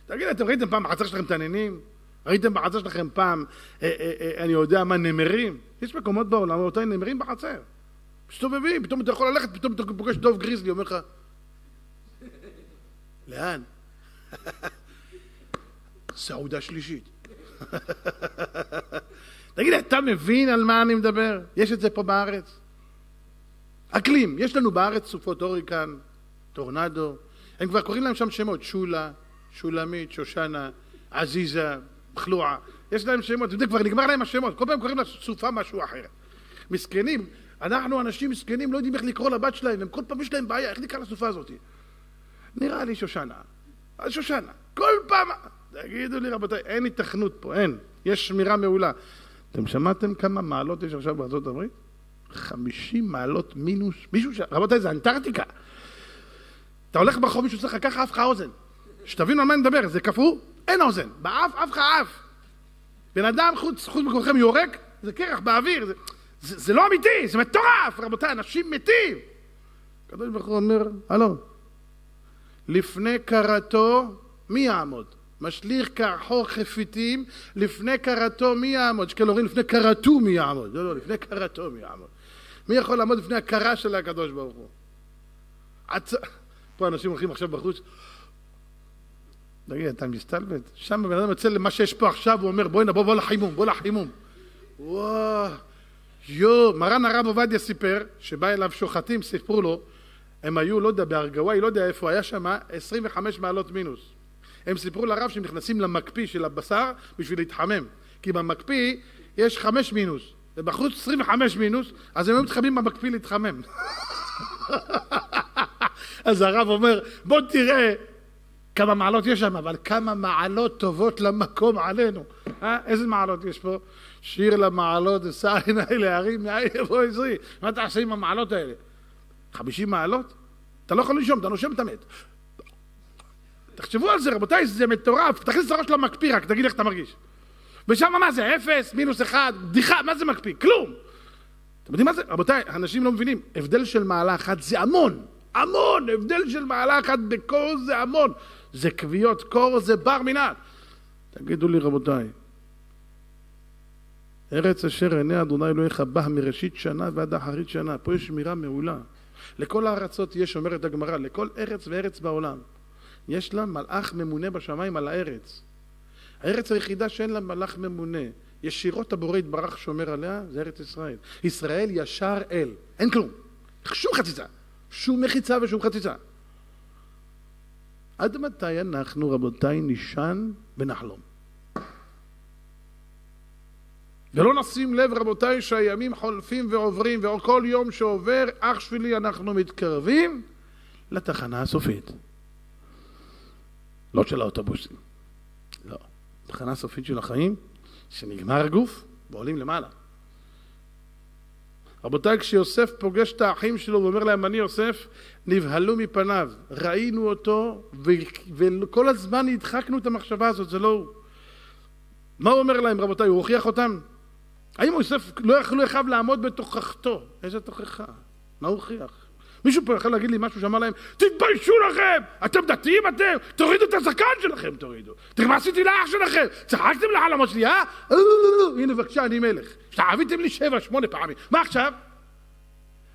תגיד, אתם ראיתם פעם בחצר שלכם תנינים? ראיתם בחצר שלכם פעם, אה, אה, אה, אני יודע מה, נמרים? יש מקומות בעולם, רבותיי, נמרים בחצר. מסתובבים, פתאום אתה יכול ללכת, פתאום אתה פוגש דוב גריזלי, אומר לך, לאן? סעודה שלישית. תגיד, אתה מבין על מה אני מדבר? יש את זה פה בארץ? אקלים, יש לנו בארץ סופות הוריקן, טורנדו, הם כבר קוראים להם שם שמות, שולה, שולמית, שושנה, עזיזה, חלועה, יש להם שמות, אתה יודע, כבר נגמר להם השמות, כל פעם קוראים לסופה משהו אחר. מסכנים, אנחנו אנשים מסכנים, לא יודעים איך לקרוא לבת שלהם, הם כל פעם יש להם בעיה, איך נקרא לסופה הזאת? נראה לי שושנה, אז שושנה, כל פעם, תגידו לי רבותיי, אין התכנות פה, אין. יש שמירה מעולה. אתם שמעתם כמה מעלות יש עכשיו בארצות הברית? 50 מעלות מינוס, מישהו ש... רבותיי, זה אנטארקטיקה. אתה הולך ברחוב, מישהו צריך לקחת אף לך אוזן. שתבינו על מה אני מדבר, זה קפוא, אין אוזן, באף, אף לך אף. בן אדם חוץ, חוץ מכולכם יורק, זה קרח באוויר, זה, זה, זה לא אמיתי, זה מטורף, רבותיי, אנשים מתים. הקדוש ברוך הוא אומר, הלו, לפני קרתו מי יעמוד? משליך קרחו חפיתים, לפני קרתו מי יעמוד? יש כאלה אומרים לפני קרתו מי יעמוד? לא, לא, לפני קרתו מי יעמוד? מי יכול לעמוד לפני הקרה של הקדוש ברוך הוא? עצ... פה אנשים הולכים עכשיו בחוץ, תגיד, אתה מסתלבט? שם בן אדם יוצא למה שיש פה עכשיו, הוא אומר, בואי בוא, בוא לחימום, בוא לחימום. וואו, יו, מרן הרב עובדיה סיפר, שבא אליו שוחטים, סיפרו לו, הם היו, לא יודע, בארגוואי, לא יודע איפה, היה שם 25 מעלות מינוס. הם סיפרו לרב שהם נכנסים למקפיא של הבשר בשביל להתחמם. כי במקפיא יש 5 מינוס, ובחוץ 25 מינוס, אז הם היו מתחממים במקפיא להתחמם. אז הרב אומר, בוא תראה כמה מעלות יש שם, אבל כמה מעלות טובות למקום עלינו. אה? איזה מעלות יש פה? שיר למעלות, אשא עיניי להרים, מאין יבוא עזרי. מה תעשה עם המעלות האלה? חמישים מעלות? אתה לא יכול לנשום, אתה נושם את המת. תחשבו על זה, רבותיי, זה מטורף. תכניס את הראש למקפיא רק, תגיד איך אתה מרגיש. ושם מה זה? אפס, מינוס אחד, בדיחה, מה זה מקפיא? כלום. אתם יודעים מה זה? רבותיי, אנשים לא מבינים. הבדל של מעלה אחת זה המון. המון! הבדל של מעלה אחת בקור זה המון. זה כוויות קור, זה בר מינן. תגידו לי, רבותיי, ארץ אשר עיני אדוני אלוהיך בה מראשית שנה ועד אחרית שנה. פה יש שמירה מעולה. לכל הארצות יש, אומרת הגמרא, לכל ארץ וארץ בעולם. יש לה מלאך ממונה בשמיים על הארץ. הארץ היחידה שאין לה מלאך ממונה, ישירות הבורא יתברך שומר עליה, זה ארץ ישראל. ישראל ישר אל, אין כלום. שום חציצה. שום מחיצה ושום חציצה. עד מתי אנחנו, רבותיי, נישן ונחלום? ולא נשים לב, רבותיי, שהימים חולפים ועוברים, וכל יום שעובר, אח שלי, אנחנו מתקרבים לתחנה הסופית. לא של האוטובוסים. לא. תחנה סופית של החיים, שנגמר הגוף ועולים למעלה. רבותיי, כשיוסף פוגש את האחים שלו ואומר להם, אני יוסף, נבהלו מפניו. ראינו אותו, וכל הזמן הדחקנו את המחשבה הזאת, זה לא הוא. מה הוא אומר להם, רבותיי? הוא הוכיח אותם? האם יוסף לא יכלו אחיו לעמוד בתוכחתו? איזה תוכחה? מה הוא הוכיח? מישהו פה יכול להגיד לי משהו שאמר להם, תתביישו לכם! אתם דתיים אתם? תורידו את הזקן שלכם, תורידו. תראו מה עשיתי לאח שלכם? צחקתם לחלומות שלי, אה? הנה בבקשה, אני מלך. השתעביתם לי שבע, שמונה פעמים. מה עכשיו?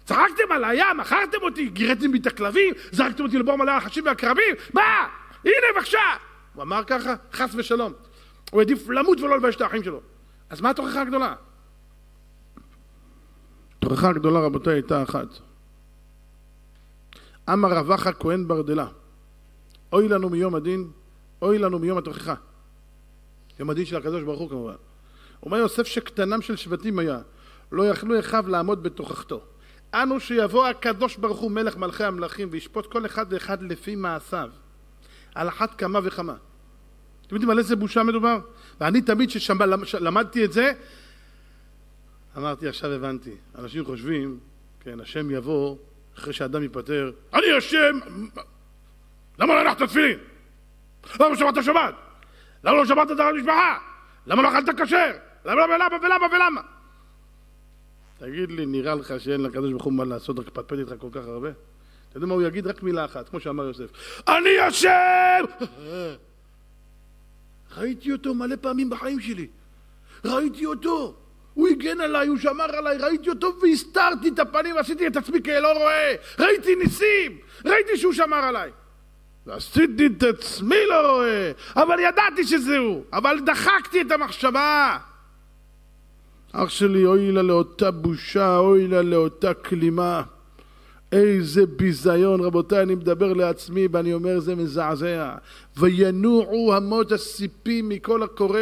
צחקתם עליי, מכרתם אותי, גירדתם בי את הכלבים, זרקתם אותי לבור מלא החשים והקרבים? מה? הנה בבקשה! הוא אמר ככה, חס ושלום. הוא העדיף למות ולא לבייש את האחים שלו. אז מה התוכחה הגדולה? התוכחה הגדולה, רבותיי, הייתה אחת. אמר רבחה כהן ברדלה, אוי לנו מיום הדין, אוי לנו מיום התוכחה. יום הדין של הקדוש ברוך הוא כמובן. אומר יוסף שקטנם של שבטים היה, לא יכלו אחיו לעמוד בתוכחתו. אנו שיבוא הקדוש ברוך הוא מלך מלכי המלכים וישפוט כל אחד ואחד לפי מעשיו. על אחת כמה וכמה. אתם יודעים על איזה בושה מדובר? ואני תמיד כשלמדתי את זה, אמרתי עכשיו הבנתי. אנשים חושבים, כן, השם יבוא אחרי שאדם ייפטר, אני השם! למה לא הלכת תפילין? למה לא שמעת שבת? למה לא שמעת את המשפחה? למה לא אכלת כשר? למה ולמה ולמה ולמה? תגיד לי, נראה לך שאין לקדוש ברוך הוא מה לעשות, רק פטפט איתך כל כך הרבה? אתה יודע מה הוא יגיד? רק מילה אחת, כמו שאמר יוסף. אני השם! ראיתי אותו מלא פעמים בחיים שלי. ראיתי אותו. הוא הגן עליי, הוא שמר עליי, ראיתי אותו והסתרתי את הפנים ועשיתי את עצמי כלא רואה. ראיתי ניסים, ראיתי שהוא שמר עליי. ועשיתי את עצמי לא רואה, אבל ידעתי שזה הוא, אבל דחקתי את המחשבה. אח שלי, אוי לה לאותה בושה, אוי לה לאותה כלימה. איזה ביזיון, רבותיי, אני מדבר לעצמי ואני אומר זה מזעזע. וינועו אמות הסיפים מכל הקורא.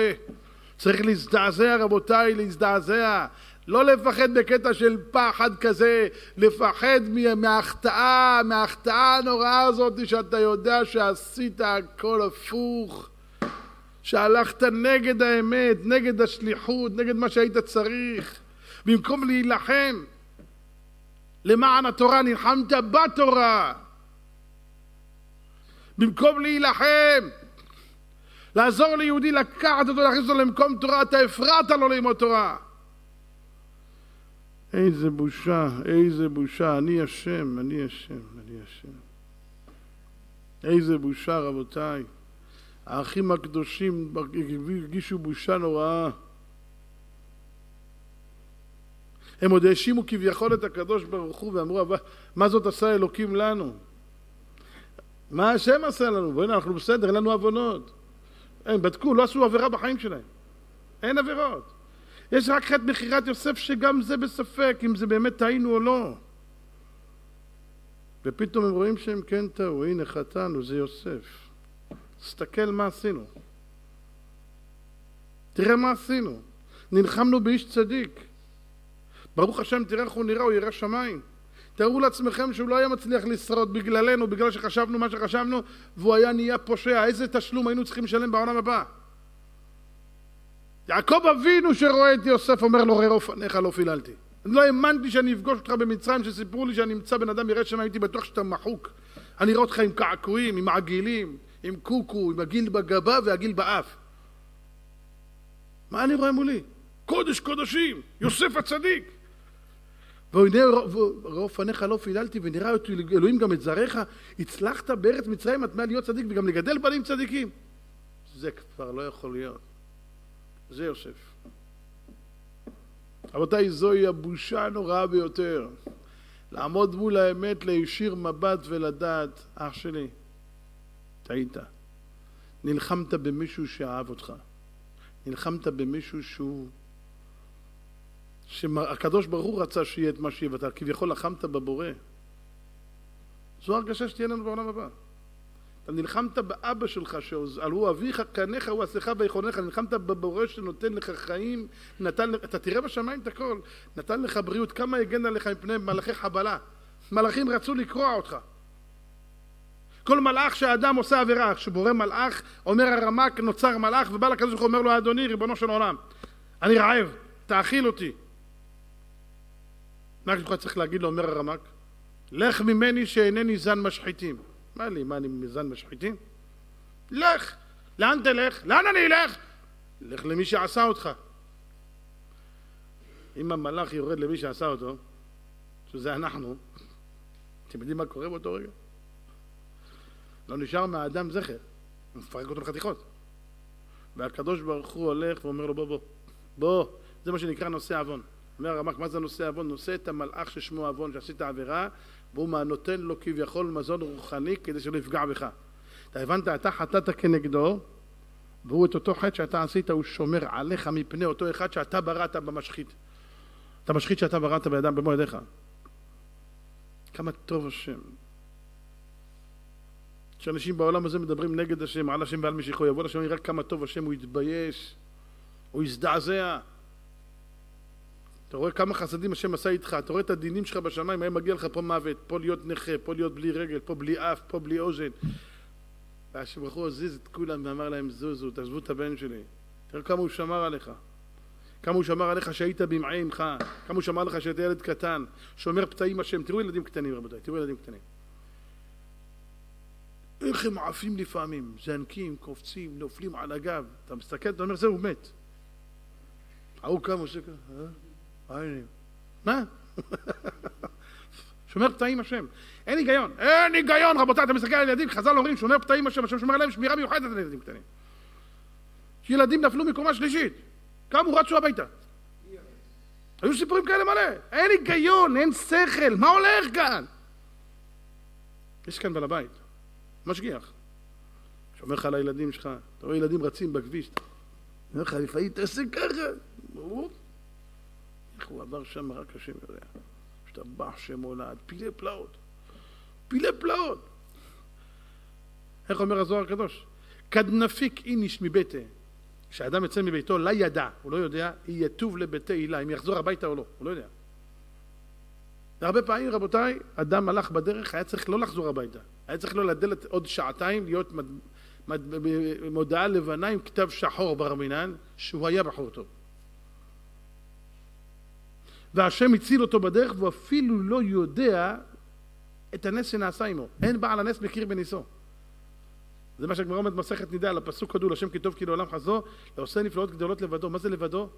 צריך להזדעזע, רבותיי, להזדעזע. לא לפחד בקטע של פחד כזה, לפחד מההחטאה, מההחטאה הנוראה הזאת שאתה יודע שעשית הכל הפוך. שהלכת נגד האמת, נגד השליחות, נגד מה שהיית צריך. במקום להילחם למען התורה, נלחמת בתורה. במקום להילחם, לעזור ליהודי לקחת אותו, להכניס אותו למקום תורה, אתה הפרעת לו ללמוד תורה. איזה בושה, איזה בושה, אני אשם, אני אשם, אני אשם. איזה בושה, רבותיי. האחים הקדושים הרגישו בושה נוראה. הם עוד האשימו כביכול את הקדוש ברוך הוא ואמרו, מה זאת עשה אלוקים לנו? מה השם עשה לנו? בוא'נה, אנחנו בסדר, אין לנו עוונות. הם בדקו, לא עשו עבירה בחיים שלהם. אין עבירות. יש רק חטא מכירת יוסף שגם זה בספק אם זה באמת טעינו או לא. ופתאום הם רואים שהם כן טעו, הנה חטאנו, זה יוסף. תסתכל מה עשינו. תראה מה עשינו. נלחמנו באיש צדיק. ברוך השם, תראה איך הוא נראה, הוא ירא שמיים. תארו לעצמכם שהוא לא היה מצליח לשרוד בגללנו, בגלל שחשבנו מה שחשבנו, והוא היה נהיה פושע. איזה תשלום היינו צריכים לשלם בעולם הבא? יעקב אבינו שרואה את יוסף אומר לו ראה פניך לא פיללתי. אני לא האמנתי שאני אפגוש אותך במצרים שסיפרו לי שאני אמצא בן אדם ירא הייתי בטוח שאתה מחוק. אני אראה אותך עם קעקועים, עם עגילים, עם קוקו, עם הגיל בגבה והגיל באף. מה אני רואה מולי? קודש קודשים, יוסף הצדיק. והנה רוב פניך לא פיללתי ונראה אותי אלוהים גם את זרעך הצלחת בארץ מצרים עד להיות צדיק וגם לגדל בנים צדיקים. זה כבר לא יכול להיות. זה יוסף. רבותיי זוהי הבושה הנוראה ביותר. לעמוד מול האמת להישיר מבט ולדעת אח שלי טעית. נלחמת במישהו שאהב אותך. נלחמת במישהו שהוא שהקדוש ברוך הוא רצה שיהיה את מה שיהיה, ואתה כביכול לחמת בבורא. זו הרגשה שתהיה לנו בעולם הבא. אתה נלחמת באבא שלך, שעל הוא אביך, קניך, הוא עשיך ויכונך, נלחמת בבורא שנותן לך חיים, נתן, אתה תראה בשמיים את הכל, נתן לך בריאות, כמה הגן עליך מפני מלאכי חבלה. מלאכים רצו לקרוע אותך. כל מלאך שהאדם עושה עבירה, כשבורא מלאך, אומר הרמק, נוצר מלאך, ובא לקדוש ברוך הוא אומר לו, אדוני, ריבונו של עולם, אני רעב, תאכיל אותי. מה שלך צריך להגיד לו, אומר הרמק? לך ממני שאינני זן משחיתים. מה לי, מה אני מזן משחיתים? לך. לאן תלך? לאן אני אלך? לך למי שעשה אותך. אם המלאך יורד למי שעשה אותו, שזה אנחנו, אתם יודעים מה קורה באותו רגע? לא נשאר מהאדם זכר, הוא מפרק אותו לחתיכות. והקדוש ברוך הוא הולך ואומר לו בוא בוא, בוא, זה מה שנקרא נושא עוון. אומר הרמ"ק, מה זה נושא עוון? נושא את המלאך ששמו עוון, שעשית עבירה, והוא נותן לו כביכול מזון רוחני כדי שלא יפגע בך. אתה הבנת, אתה חטאת כנגדו, והוא את אותו חטא שאתה עשית, הוא שומר עליך מפני אותו אחד שאתה בראת במשחית. אתה משחית שאתה בראת בידם במו ידיך. כמה טוב השם. שאנשים בעולם הזה מדברים נגד השם, על השם ועל משיחו, יבוא לשם, יראה כמה טוב השם, הוא יתבייש, הוא יזדעזע. אתה רואה כמה חסדים השם עשה איתך, אתה רואה את הדינים שלך בשמיים, היה מגיע לך פה מוות, פה להיות נכה, פה להיות בלי רגל, פה בלי אף, פה בלי אוזן. והשם ברוך הוא הזיז את כולם ואמר להם זוזו, תעזבו את הבן שלי. תראה כמה הוא שמר עליך. כמה הוא שמר עליך שהיית במעי עמך, כמה הוא שמר עליך שהיית ילד קטן, שומר פתאים השם. תראו ילדים קטנים רבותיי, תראו ילדים קטנים. איך הם עפים לפעמים, זנקים, קופצים, נופלים על הגב. אתה מסתכל, אתה אומר, זהו, מת. ההוא קם, עושה ככה, אה? מה? שומר פתאים השם. אין היגיון. אין היגיון, רבותיי, אתה מסתכל על ילדים, חז"ל אומרים, שומר פתאים השם, השם שומר עליהם שמירה מיוחדת על ילדים קטנים. ילדים נפלו מקומה שלישית, קמו, רצו הביתה. היו סיפורים כאלה מלא. אין היגיון, אין שכל, מה הולך כאן? יש כאן בעל הבית, משגיח. שומר לך על הילדים שלך, אתה רואה ילדים רצים בכביש, אומר לך, לפעמים תעשה ככה. איך הוא עבר שם רק השם יודע. השתבח שמו לעד, פילי פלאות. פילי פלאות. איך אומר הזוהר הקדוש? כד נפיק איניש מביתה. כשאדם יוצא מביתו, לא ידע, הוא לא יודע, יטוב לביתי הילה, אם יחזור הביתה או לא, הוא לא יודע. והרבה פעמים, רבותיי, אדם הלך בדרך, היה צריך לא לחזור הביתה. היה צריך לא לדלת עוד שעתיים, להיות מודעה לבנה עם כתב שחור בר מינן, שהוא היה בחור טוב. והשם הציל אותו בדרך, והוא אפילו לא יודע את הנס שנעשה עמו. אין בעל הנס מכיר בניסו. זה מה שהגמרא אומרת במסכת נידה, על הפסוק כדול, השם כי טוב כי לעולם חזו, לעושה נפלאות גדולות לבדו. מה זה לבדו?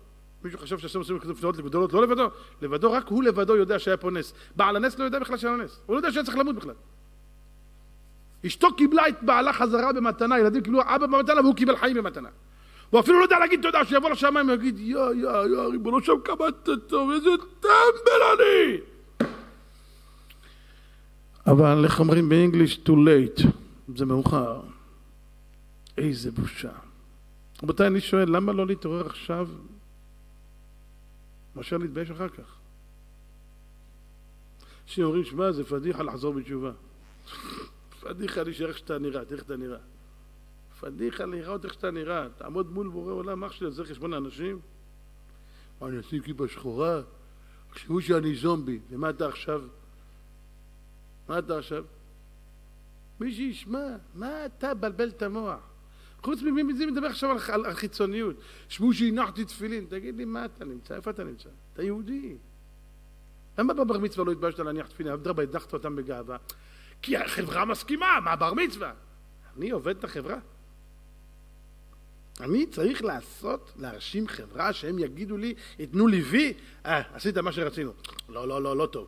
מישהו חשב שהשם עושה נפלאות גדולות לא לבדו? לבדו, רק הוא לבדו יודע שהיה פה נס. בעל הנס לא יודע בכלל שהיה נס. הוא לא יודע שהיה צריך למות בכלל. אשתו קיבלה את בעלה חזרה במתנה, ילדים קיבלו אבא במתנה והוא קיבל חיים במתנה. הוא אפילו לא יודע להגיד תודה, שיבוא לשמיים ויגיד, יא, יא, יא, ריבונו שם כמה אתה טוב, איזה טמבל אני! אבל איך אומרים באנגליש? too late. זה מאוחר. איזה בושה. רבותיי, אני שואל, למה לא להתעורר עכשיו מאשר להתבייש אחר כך? אנשים אומרים, שמע, זה פדיחה לחזור בתשובה. פדיחה להישאר איך שאתה נראה, איך אתה נראה. פדיחה לראות איך שאתה נראה. תעמוד מול בורא עולם, אח שלי, זה חשבון האנשים. מה, אני אשים כיפה שחורה? חשבו שאני זומבי. ומה אתה עכשיו? מה אתה עכשיו? מי שישמע, מה אתה בלבל את המוח? חוץ ממי מדבר עכשיו על, על, על חיצוניות. שמעו שהנחתי תפילין. תגיד לי, מה אתה נמצא? איפה אתה נמצא? אתה יהודי. למה בבר מצווה לא התביישת להניח תפילין? אדרבה, הדחת אותם בגאווה. כי החברה מסכימה, מה בר מצווה? אני עובד את החברה. אני צריך לעשות, להרשים חברה שהם יגידו לי, ייתנו לי וי, אה, עשית מה שרצינו. לא, לא, לא, לא טוב.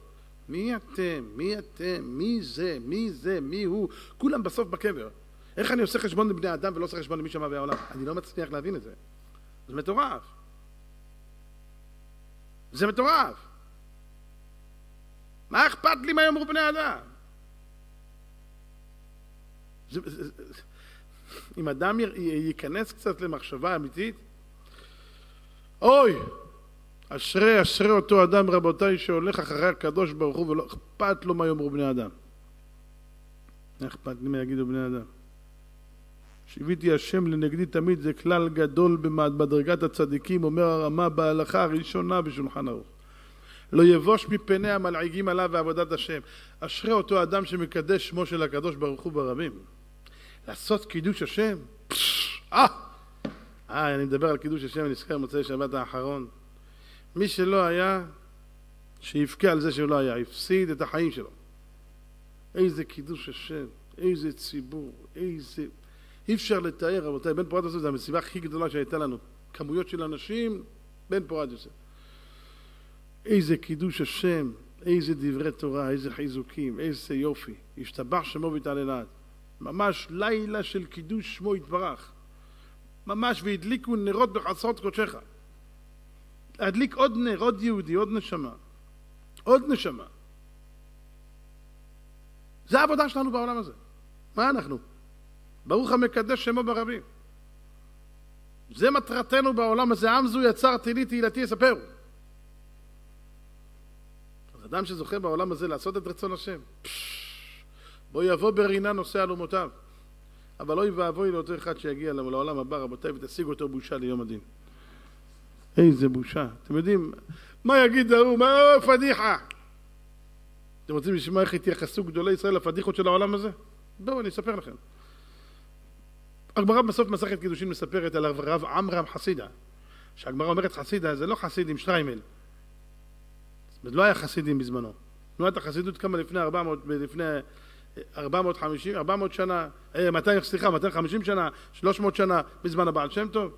מי אתם? מי אתם? מי זה? מי זה? מי הוא? כולם בסוף בקבר. איך אני עושה חשבון לבני אדם ולא עושה חשבון למי שמע בעולם? אני לא מצליח להבין את זה. זה מטורף. זה מטורף. מה אכפת לי מה יאמרו בני אדם? זה, זה, זה, אם אדם ייכנס קצת למחשבה אמיתית, אוי, אשרי אשרי אותו אדם רבותיי שהולך אחרי הקדוש ברוך הוא ולא אכפת לו מה יאמרו בני אדם. אכפת לי מה יגידו בני אדם. שיוויתי השם לנגדי תמיד זה כלל גדול בדרגת הצדיקים אומר הרמה בהלכה הראשונה בשולחן ערוך. לא יבוש מפני המלעיגים עליו ועבודת השם. אשרי אותו אדם שמקדש שמו של הקדוש ברוך הוא ברבים. לעשות קידוש השם? אה! אה, אני מדבר על קידוש השם, אני נזכר מוצאי שבת האחרון. מי שלא היה, שיבכה על זה שהוא לא היה, הפסיד את החיים שלו. איזה קידוש השם, איזה ציבור, איזה... אי אפשר לתאר, רבותיי, בן פורת יוסף זה המסיבה הכי גדולה שהייתה לנו. כמויות של אנשים, בן פורת יוסף. איזה קידוש השם, איזה דברי תורה, איזה חיזוקים, איזה יופי. השתבח שמו והתעללת. ממש לילה של קידוש שמו יתברך. ממש, והדליקו נרות בחצרות קודשך. להדליק עוד נר, עוד יהודי, עוד נשמה. עוד נשמה. זה העבודה שלנו בעולם הזה. מה אנחנו? ברוך המקדש שמו ברבים. זה מטרתנו בעולם הזה, עם זו יצרתי לי תהילתי יספרו. אדם שזוכה בעולם הזה לעשות את רצון השם, בוא יבוא ברינה נושא אלומותיו. אבל אוי ואבוי לאותו אחד שיגיע לעולם הבא, רבותיי, ותשיג אותו בושה ליום הדין. איזה בושה. אתם יודעים, מה יגיד ההוא? מה פדיחה? אתם רוצים לשמוע איך התייחסו גדולי ישראל לפדיחות של העולם הזה? בואו, אני אספר לכם. הגמרא בסוף מסכת קידושין מספרת על הרב עמרם חסידה. כשהגמרא אומרת חסידה, זה לא חסיד עם שטריימל. זה לא היה חסידים בזמנו. תנועת החסידות קמה לפני 400, לפני 450, 400 שנה, 200, אה, סליחה, 250 שנה, 300 שנה, בזמן הבעל שם טוב.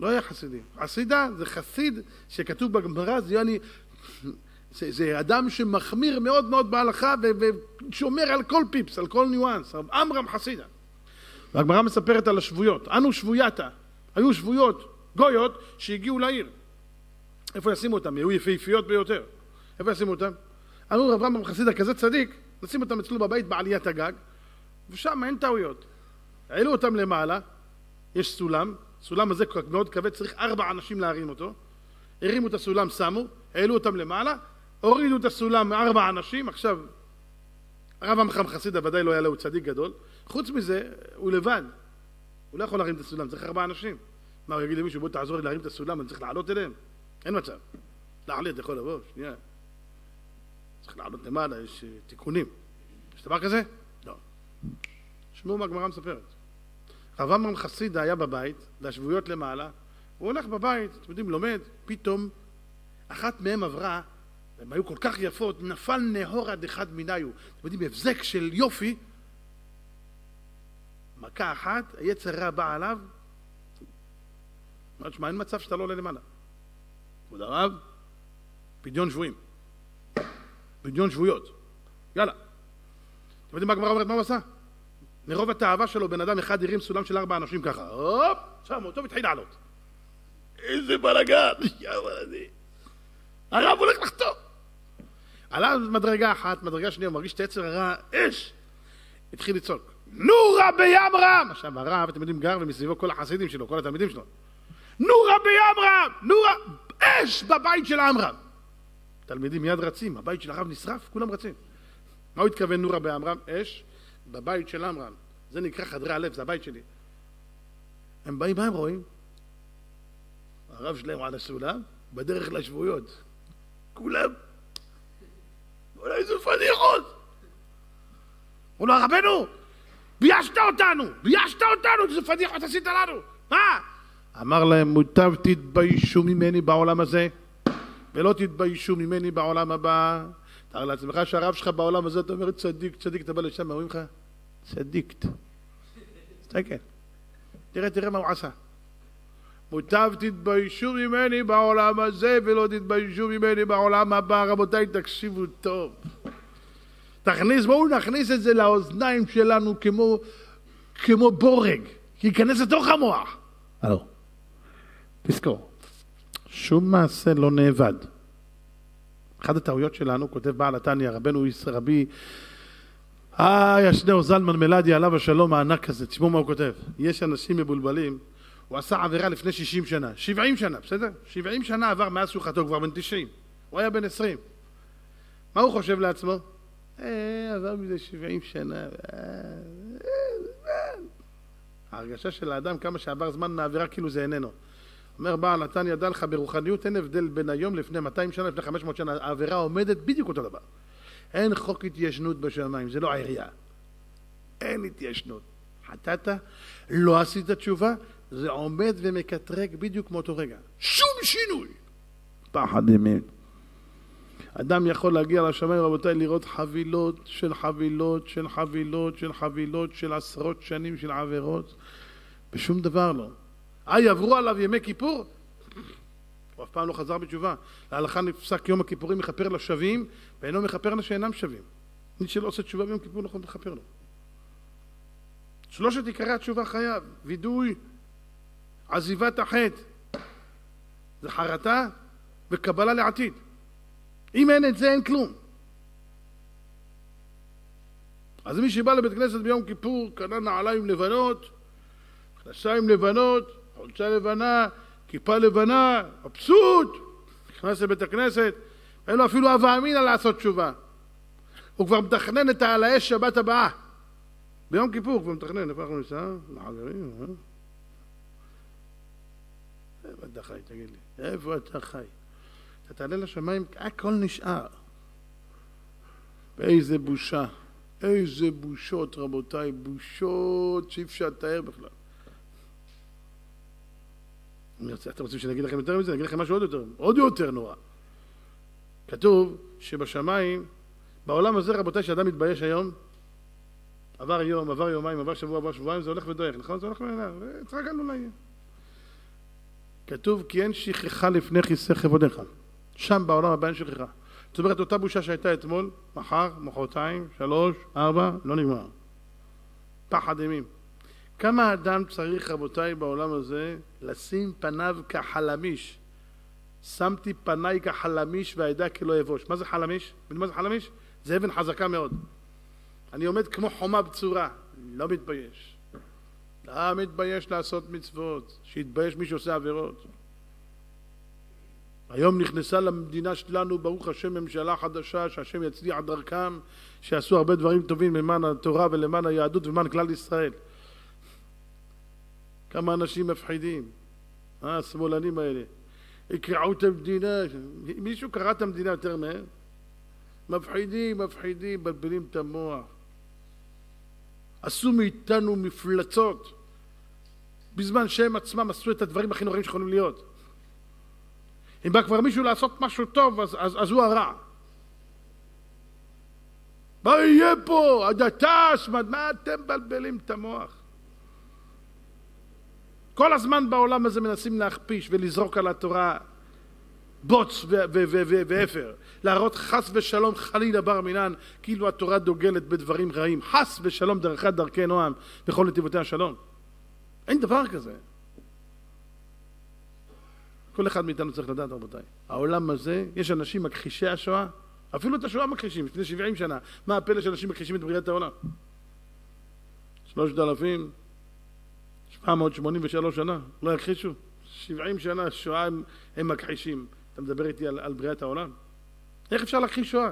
לא היה חסידים. חסידה זה חסיד שכתוב בגמרא, זה זה, זה אדם שמחמיר מאוד מאוד בהלכה ושומר על כל פיפס, על כל ניואנס. עמרם חסידה. והגמרא מספרת על השבויות. אנו שבויתה. היו שבויות, גויות, שהגיעו לעיר. איפה ישימו אותם? היו יפהפיות ביותר. איפה ישימו אותם? אמרו רב רמב"ם חסידה כזה צדיק, נשים אותם אצלו בבית בעליית הגג, ושם אין טעויות. העלו אותם למעלה, יש סולם, הסולם הזה מאוד כבד, צריך ארבע אנשים להרים אותו. הרימו את הסולם, שמו, העלו אותם למעלה, הורידו את הסולם ארבע אנשים, עכשיו הרב עמחם חסידה ודאי לא היה לו צדיק גדול, חוץ מזה הוא לבד, הוא לא יכול להרים את הסולם, צריך ארבע אנשים. מה, הוא יגיד למישהו בוא תעזור לי להרים את הסולם, אני צריך לעלות אליהם? אין מצב. לעלות יכול לבוא, שנייה. צריך לעלות למעלה, יש אה, תיקונים. יש דבר כזה? לא. תשמעו מה הגמרא מספרת. רב עמרם חסידה היה בבית, והשבויות למעלה, הוא הולך בבית, אתם יודעים, לומד, פתאום אחת מהן עברה, הן היו כל כך יפות, נפל נהור עד אחד מניו. אתם יודעים, הבזק של יופי, מכה אחת, היצר רע בא עליו, אמר, שמע, אין מצב שאתה לא עולה למעלה. כבוד הרב, פדיון שבויים. פדיון שבויות. יאללה. אתם יודעים מה הגמרא אומרת, מה הוא עשה? מרוב התאווה שלו, בן אדם אחד הרים סולם של ארבע אנשים ככה, הופ, שם אותו והתחיל לעלות. איזה בלאגן, הרב הולך לחטוא. עלה מדרגה אחת, מדרגה שנייה, הוא מרגיש את היצר הרע, אש! התחיל לצעוק, נורה בימרם! עכשיו הרב, אתם יודעים, גר ומסביבו כל החסידים שלו, כל התלמידים שלו. נורה בימרם! נורה! אש בבית של עמרם! תלמידים מיד רצים, הבית של הרב נשרף, כולם רצים. מה הוא התכוון נורה בעמרם? אש בבית של עמרם. זה נקרא חדרי הלב, זה הבית שלי. הם באים, מה הם רואים? הרב שלהם על הסולם, בדרך לשבויות. כולם, אולי איזה פדיחות. הוא לו, רבנו, ביישת אותנו, ביישת אותנו, איזה פדיחות עשית לנו, מה? אמר להם, מוטב תתביישו ממני בעולם הזה, ולא תתביישו ממני בעולם הבא. תאר לעצמך שהרב שלך בעולם הזה, אתה אומר צדיק, צדיק, אתה בא לשם, אומרים לך, צדיקת. תסתכל. תראה, תראה מה הוא עשה. מוטב תתביישו ממני בעולם הזה ולא תתביישו ממני בעולם הבא. רבותיי, תקשיבו טוב. תכניס, בואו נכניס את זה לאוזניים שלנו כמו, כמו בורג, שייכנס לתוך המוח. הלו, תזכור, שום מעשה לא נאבד. אחת הטעויות שלנו, כותב בעל התניא, רבנו רבי אה, ישנאו זלמן מלאדי עליו השלום הענק הזה, תשמעו מה הוא כותב. יש אנשים מבולבלים, הוא עשה עבירה לפני 60 שנה, 70 שנה, בסדר? 70 שנה עבר מאז שהוא הוא כבר בן 90, הוא היה בן 20. מה הוא חושב לעצמו? אה, עבר מזה 70 שנה. ההרגשה של האדם, כמה שעבר זמן מהעבירה, כאילו זה איננו. אומר בעל נתן ידע לך ברוחניות, אין הבדל בין היום לפני 200 שנה, לפני 500 שנה, העבירה עומדת בדיוק אותו דבר. אין חוק התיישנות בשמיים, זה לא העירייה. אין התיישנות. חטאת, לא עשית תשובה, זה עומד ומקטרג בדיוק מאותו רגע. שום שינוי! פחד אמת. אדם יכול להגיע לשמיים, רבותיי, לראות חבילות של חבילות של חבילות של חבילות של עשרות שנים של עבירות, ושום דבר לא. אה, יעברו עליו ימי כיפור? הוא אף פעם לא חזר בתשובה. להלכה נפסק יום הכיפורים מכפר לשווים, ואינו מכפר לשאינם שווים. מי שלא עושה תשובה ביום כיפור נכון מכפר לו. שלושת עיקרי התשובה חייב, וידוי, עזיבת החטא, זה חרטה וקבלה לעתיד. אם אין את זה, אין כלום. אז מי שבא לבית כנסת ביום כיפור, קנה נעליים לבנות, מכנסיים לבנות, חולצה לבנה, כיפה לבנה, מבסוט, נכנס לבית הכנסת, אין לו אפילו הווה אמינא לעשות תשובה. הוא כבר מתכנן את העל האש שבת הבאה. ביום כיפור הוא כבר מתכנן, איפה אנחנו ניסע? לחברים, אה? איפה אתה חי, תגיד לי? איפה אתה חי? אתה תעלה לשמיים, הכל נשאר. ואיזה בושה, איזה בושות, רבותיי, בושות שאי אפשר לתאר בכלל. אתם רוצים שאני אגיד לכם יותר מזה? אני אגיד לכם משהו עוד יותר, עוד יותר נורא. כתוב שבשמיים, בעולם הזה, רבותיי, שאדם מתבייש היום, עבר יום, עבר יומיים, עבר שבוע, עבר שבועיים, זה הולך ודועך, נכון? זה הולך ונעלם, התרגלנו לעניין. כתוב כי אין שכחה לפני כיסא כבודיך. שם בעולם הבא אין שכחה. זאת אומרת, אותה בושה שהייתה אתמול, מחר, מחרתיים, שלוש, ארבע, לא נגמר. פחד אימים. כמה אדם צריך, רבותיי, בעולם הזה, לשים פניו כחלמיש? שמתי פניי כחלמיש והעדה כלא אבוש. מה זה חלמיש? מה זה חלמיש? זה אבן חזקה מאוד. אני עומד כמו חומה בצורה, לא מתבייש. לא מתבייש לעשות מצוות, שיתבייש מי שעושה עבירות. היום נכנסה למדינה שלנו, ברוך השם, ממשלה חדשה, שהשם יצליח דרכם, שעשו הרבה דברים טובים למען התורה ולמען היהדות ולמען כלל ישראל. כמה אנשים מפחידים, אה, השמאלנים האלה. יקרעו את המדינה. מישהו קרא את המדינה יותר מהם? מפחידים, מפחידים, מבלבלים את המוח. עשו מאיתנו מפלצות, בזמן שהם עצמם עשו את הדברים הכי נוראים שיכולים להיות. אם בא כבר מישהו לעשות משהו טוב, אז, אז, אז הוא הרע. מה יהיה פה? הדת"ש, מה אתם מבלבלים את המוח? כל הזמן בעולם הזה מנסים להכפיש ולזרוק על התורה בוץ ואפר. להראות חס ושלום חלילה בר מינן כאילו התורה דוגלת בדברים רעים. חס ושלום דרכה דרכי נועם בכל נתיבותיה שלום. אין דבר כזה. כל אחד מאיתנו צריך לדעת, רבותיי. העולם הזה, יש אנשים מכחישי השואה, אפילו את השואה מכחישים, לפני 70 שנה. מה הפלא שאנשים מכחישים את בריאת העולם? 3,783 שנה, לא יכחישו. 70 שנה שואה הם, הם מכחישים. אתה מדבר איתי על, על בריאת העולם? איך אפשר להכחיש שואה?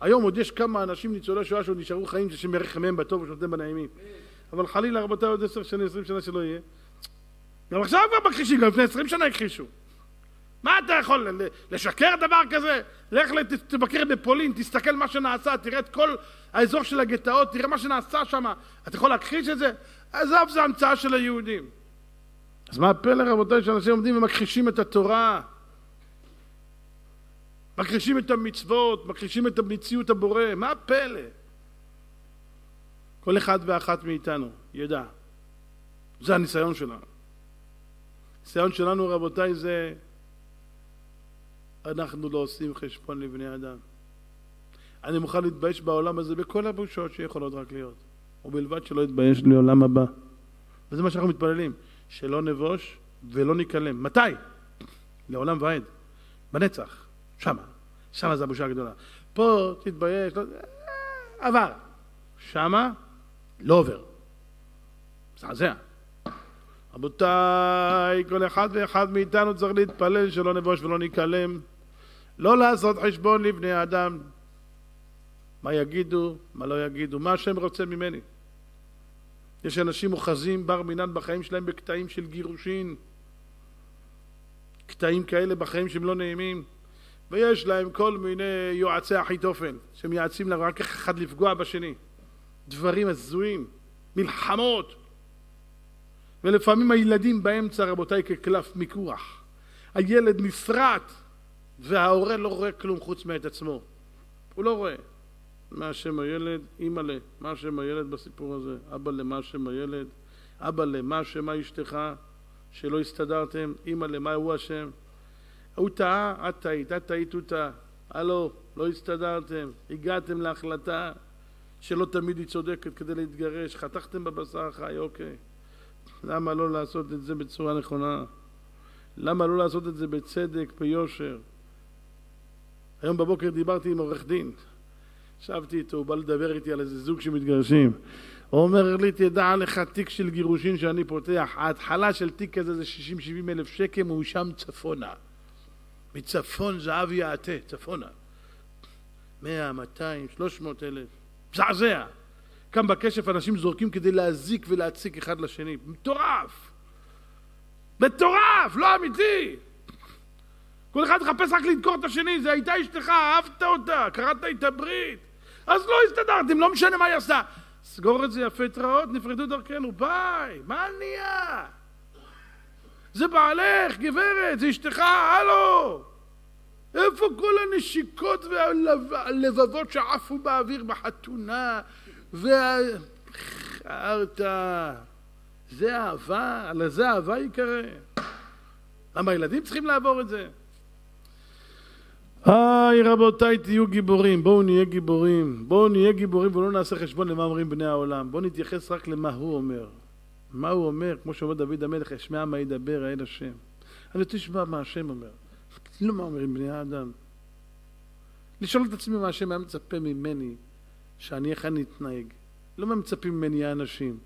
היום עוד יש כמה אנשים ניצולי שואה שעוד נשארו חיים ששם ירחם מהם בטוב ושנותן בנעימים. אבל חלילה רבותיי עוד עשר שנים, עשרים שנה שלא יהיה. גם עכשיו כבר מכחישים, גם לפני עשרים שנה הכחישו. מה אתה יכול, לשקר דבר כזה? לך תבקר בפולין, תסתכל מה שנעשה, תראה את כל האזור של הגטאות, תראה מה שנעשה שם. אתה יכול להכחיש את זה? עזוב, זו המצאה של היהודים. אז מה הפלא רבותיי שאנשים עומדים ומכחישים את התורה? מכחישים את המצוות, מכחישים את המציאות הבורא, מה הפלא? כל אחד ואחת מאיתנו ידע, זה הניסיון שלנו. הניסיון שלנו רבותיי זה אנחנו לא עושים חשבון לבני אדם. אני מוכן להתבייש בעולם הזה בכל הבושות שיכולות רק להיות, ובלבד שלא יתבייש לעולם הבא. וזה מה שאנחנו מתפללים. שלא נבוש ולא ניכלם. מתי? לעולם ועד. בנצח. שמה. שמה זה הבושה הגדולה. פה תתבייש, לא... עבר. שמה לא עובר. מזעזע. רבותיי, כל אחד ואחד מאיתנו צריך להתפלל שלא נבוש ולא ניכלם. לא לעשות חשבון לבני האדם. מה יגידו, מה לא יגידו, מה השם רוצה ממני. יש אנשים אוחזים בר מינן בחיים שלהם בקטעים של גירושין, קטעים כאלה בחיים שהם לא נעימים, ויש להם כל מיני יועצי אחיתופל שמייעצים להם רק אחד לפגוע בשני. דברים הזויים, מלחמות, ולפעמים הילדים באמצע, רבותיי, כקלף מיקוח. הילד נפרט וההורה לא רואה כלום חוץ מאת עצמו. הוא לא רואה. מה שם הילד? אימא'לה. מה שם הילד בסיפור הזה? אבא למה שם הילד? אבא למה שם אשתך? שלא הסתדרתם? אימא למה הוא השם? הוא טעה, את טעית, את טעית, הוא טעה. הלו, לא הסתדרתם, הגעתם להחלטה שלא תמיד היא צודקת כדי להתגרש, חתכתם בבשר החי, אוקיי. למה לא לעשות את זה בצורה נכונה? למה לא לעשות את זה בצדק, ביושר? היום בבוקר דיברתי עם עורך דין, ישבתי איתו, הוא בא לדבר איתי על איזה זוג שמתגרשים. הוא אומר לי, תדע לך, תיק של גירושין שאני פותח, ההתחלה של תיק כזה זה 60-70 אלף שקל, הוא שם צפונה. מצפון זהב יעטה, צפונה. 100, 200, 300 אלף. מזעזע. כאן בקשף אנשים זורקים כדי להזיק ולהציק אחד לשני. מטורף! מטורף! לא אמיתי! כל אחד מחפש רק לדקור את השני, זה הייתה אשתך, אהבת אותה, קראת איתה ברית. אז לא הסתדרתם, לא משנה מה היא עשתה. סגור את זה יפה התראות, נפרדו דרכנו, ביי, מה נהיה? זה בעלך, גברת, זה אשתך, הלו! איפה כל הנשיקות והלבבות שעפו באוויר בחתונה וה... חרטא. זה אהבה? על זה אהבה יקרה? למה הילדים צריכים לעבור את זה? היי רבותיי תהיו גיבורים, בואו נהיה גיבורים, בואו נהיה גיבורים ולא נעשה חשבון למה אומרים בני העולם, בואו נתייחס רק למה הוא אומר. מה הוא אומר, כמו שאומר דוד המלך, אשמע מה ידבר האל השם. אני רוצה לשמוע מה השם אומר, לא מה אומרים בני האדם. לשאול את עצמי מה השם היה מצפה ממני, שאני איך אני אתנהג. לא מה מצפים ממני האנשים.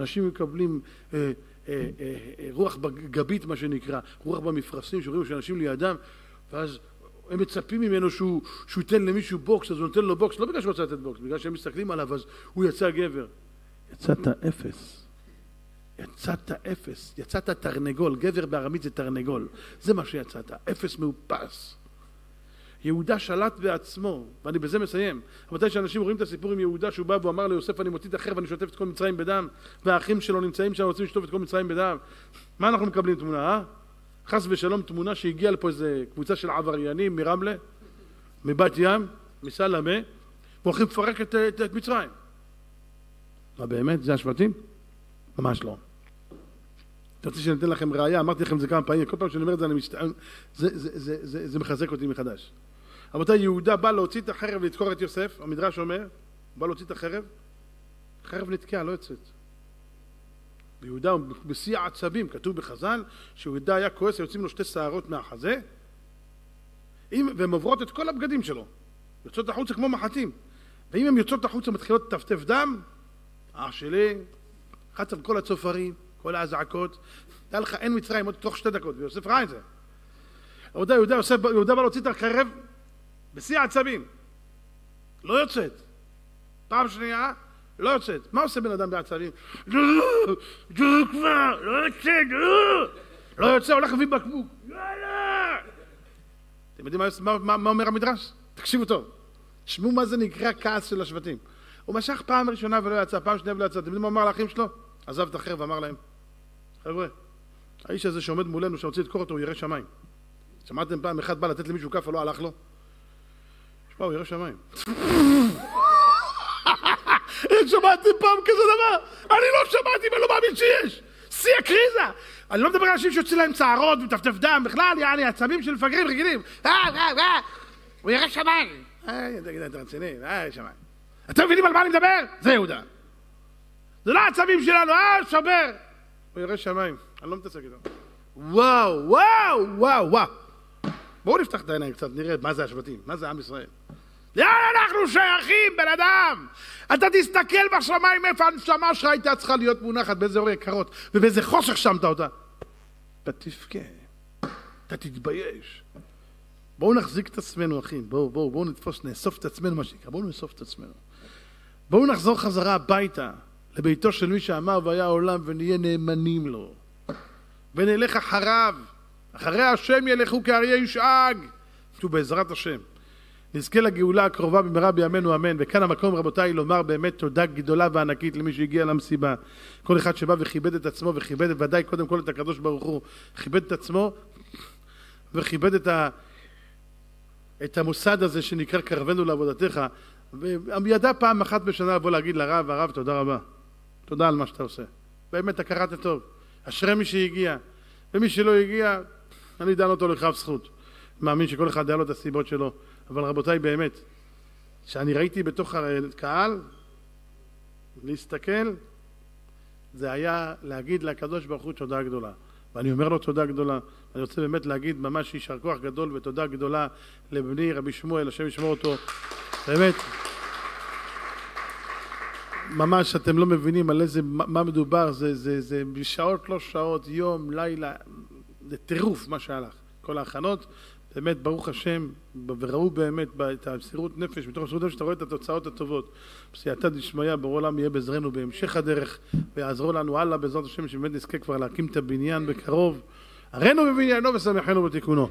אנשים מקבלים אה, אה, אה, אה, רוח גבית מה שנקרא, רוח במפרשים, שרואים שאנשים לידם, ואז הם מצפים ממנו שהוא, שהוא ייתן למישהו בוקס, אז הוא נותן לו בוקס, לא בגלל שהוא רוצה לתת בוקס, בגלל שהם מסתכלים עליו, אז הוא יצא גבר. יצאת אפס. יצאת אפס. יצאת תרנגול. גבר בארמית זה תרנגול. זה מה שיצאת. אפס מאופס. יהודה שלט בעצמו, ואני בזה מסיים. מתי שאנשים רואים את הסיפור עם יהודה שהוא בא ואמר ליוסף אני מוציא את החרב ואני שוטף את כל מצרים בדם והאחים שלו נמצאים שם רוצים לשטוף את כל מצרים בדם מה אנחנו מקבלים תמונה, אה? חס ושלום תמונה שהגיעה לפה איזה קבוצה של עבריינים מרמלה, מבת ים, מסלמה והולכים לפרק את, את, את מצרים מה באמת? זה השבטים? ממש לא. אתה רוצה שאני אתן לכם ראייה? אמרתי לכם את זה כמה פעמים, כל פעם שאני אומר את זה, אני מסת... זה, זה, זה, זה, זה מחזק אותי מחדש. רבותיי, יהודה בא להוציא את החרב ולתקור את יוסף, המדרש אומר, בא להוציא את החרב, החרב נתקעה, לא יוצאת. ויהודה הוא בשיא העצבים, כתוב בחז"ל, שיהודה היה כועס, יוצאים לו שתי שערות מהחזה, והן עוברות את כל הבגדים שלו, יוצאות החוצה כמו מחטים. ואם הן יוצאות החוצה מתחילות לטפטף דם, אח שלי, חץ על כל הצופרים, כל האזעקות, תדע לך, אין מצרים עוד תוך שתי דקות, ויוסף ראה את זה. רבותיי, יהודה, יוסף, יהודה בא להוציא את החרב בשיא העצבים. לא יוצאת. פעם שנייה, לא יוצאת. מה עושה בן אדם בעצבים? נו כבר, לא יוצאת, לא יוצא, הולך להביא בקבוק. אתם יודעים מה, אומר המדרש? תקשיבו טוב. שמעו מה זה נקרא כעס של השבטים. הוא משך פעם ראשונה ולא יצא, פעם שנייה ולא יצא. אתם יודעים מה אמר לאחים שלו? עזב את החרב ואמר להם, חבר'ה, האיש הזה שעומד מולנו, שרוצה לדקור אותו, הוא ירא שמיים. שמעתם פעם אחד בא לתת למישהו כאפה, לא הלך לו? שמע, הוא ירא שמיים. שמעתם פעם כזה דבר? אני לא שמעתי ואני לא מאמין שיש! שיא הקריזה! אני לא מדבר על אנשים שיוצאים להם צערות ומטפטף דם, בכלל, יעני, עצבים של מפגרים רגילים. אה, אה, אה, הוא ירא שמיים! אה, תגיד, אתה רציני? אה, שמיים. אתם מבינים על מה אני מדבר? זה יהודה. זה לא העצבים שלנו, אה, שובר! הוא ירא שמיים, אני לא מתעסק איתו. וואו, וואו, וואו, וואו. בואו נפתח את העיניים קצת, נראה מה זה השבטים, מה זה עם ישראל. לאן אנחנו שייכים, בן אדם? אתה תסתכל בשמיים איפה הנשמה שלך הייתה צריכה להיות מונחת, באיזה אור יקרות, ובאיזה חושך שמת אותה. אתה תבכה, אתה תתבייש. בואו נחזיק את עצמנו, אחים. בואו, בואו, בואו נתפוס, נאסוף את עצמנו, מה שנקרא. בואו נאסוף את עצמנו. בואו נחזור חזרה הביתה, לביתו של מי שאמר והיה העולם, ונהיה נאמנים לו. ונלך אחריו. אחרי השם ילכו כאריה ישאג. בעזרת השם. נזכה לגאולה הקרובה במהרה בימינו אמן. וכאן המקום רבותיי לומר באמת תודה גדולה וענקית למי שהגיע למסיבה. כל אחד שבא וכיבד את עצמו וכיבד ודאי קודם כל את הקדוש ברוך הוא. כיבד את עצמו וכיבד את, ה... את המוסד הזה שנקרא קרבנו לעבודתך. וידע פעם אחת בשנה לבוא להגיד לרב, הרב תודה רבה. תודה על מה שאתה עושה. באמת אתה קראת טוב. אשרי מי שהגיע. ומי שלא הגיע, אני דן אותו לכף זכות. מאמין שכל אחד היה לו את הסיבות שלו. אבל רבותיי, באמת, כשאני ראיתי בתוך הקהל, להסתכל, זה היה להגיד לקדוש ברוך הוא תודה גדולה. ואני אומר לו תודה גדולה. אני רוצה באמת להגיד ממש יישר כוח גדול ותודה גדולה לבני רבי שמואל, השם ישמור אותו. באמת, ממש אתם לא מבינים על איזה, מה מדובר, זה, זה, זה שעות לא שעות, יום, לילה, זה טירוף מה שהלך. כל ההכנות, באמת, ברוך השם, וראו באמת את המסירות נפש, מתוך המסירות נפש אתה רואה את התוצאות הטובות. בסייעתא דשמיא, ברור עולם יהיה בעזרנו בהמשך הדרך, ויעזרו לנו הלאה בעזרת השם, שבאמת נזכה כבר להקים את הבניין בקרוב. הרינו בבניינו ושמחנו בתיקונו.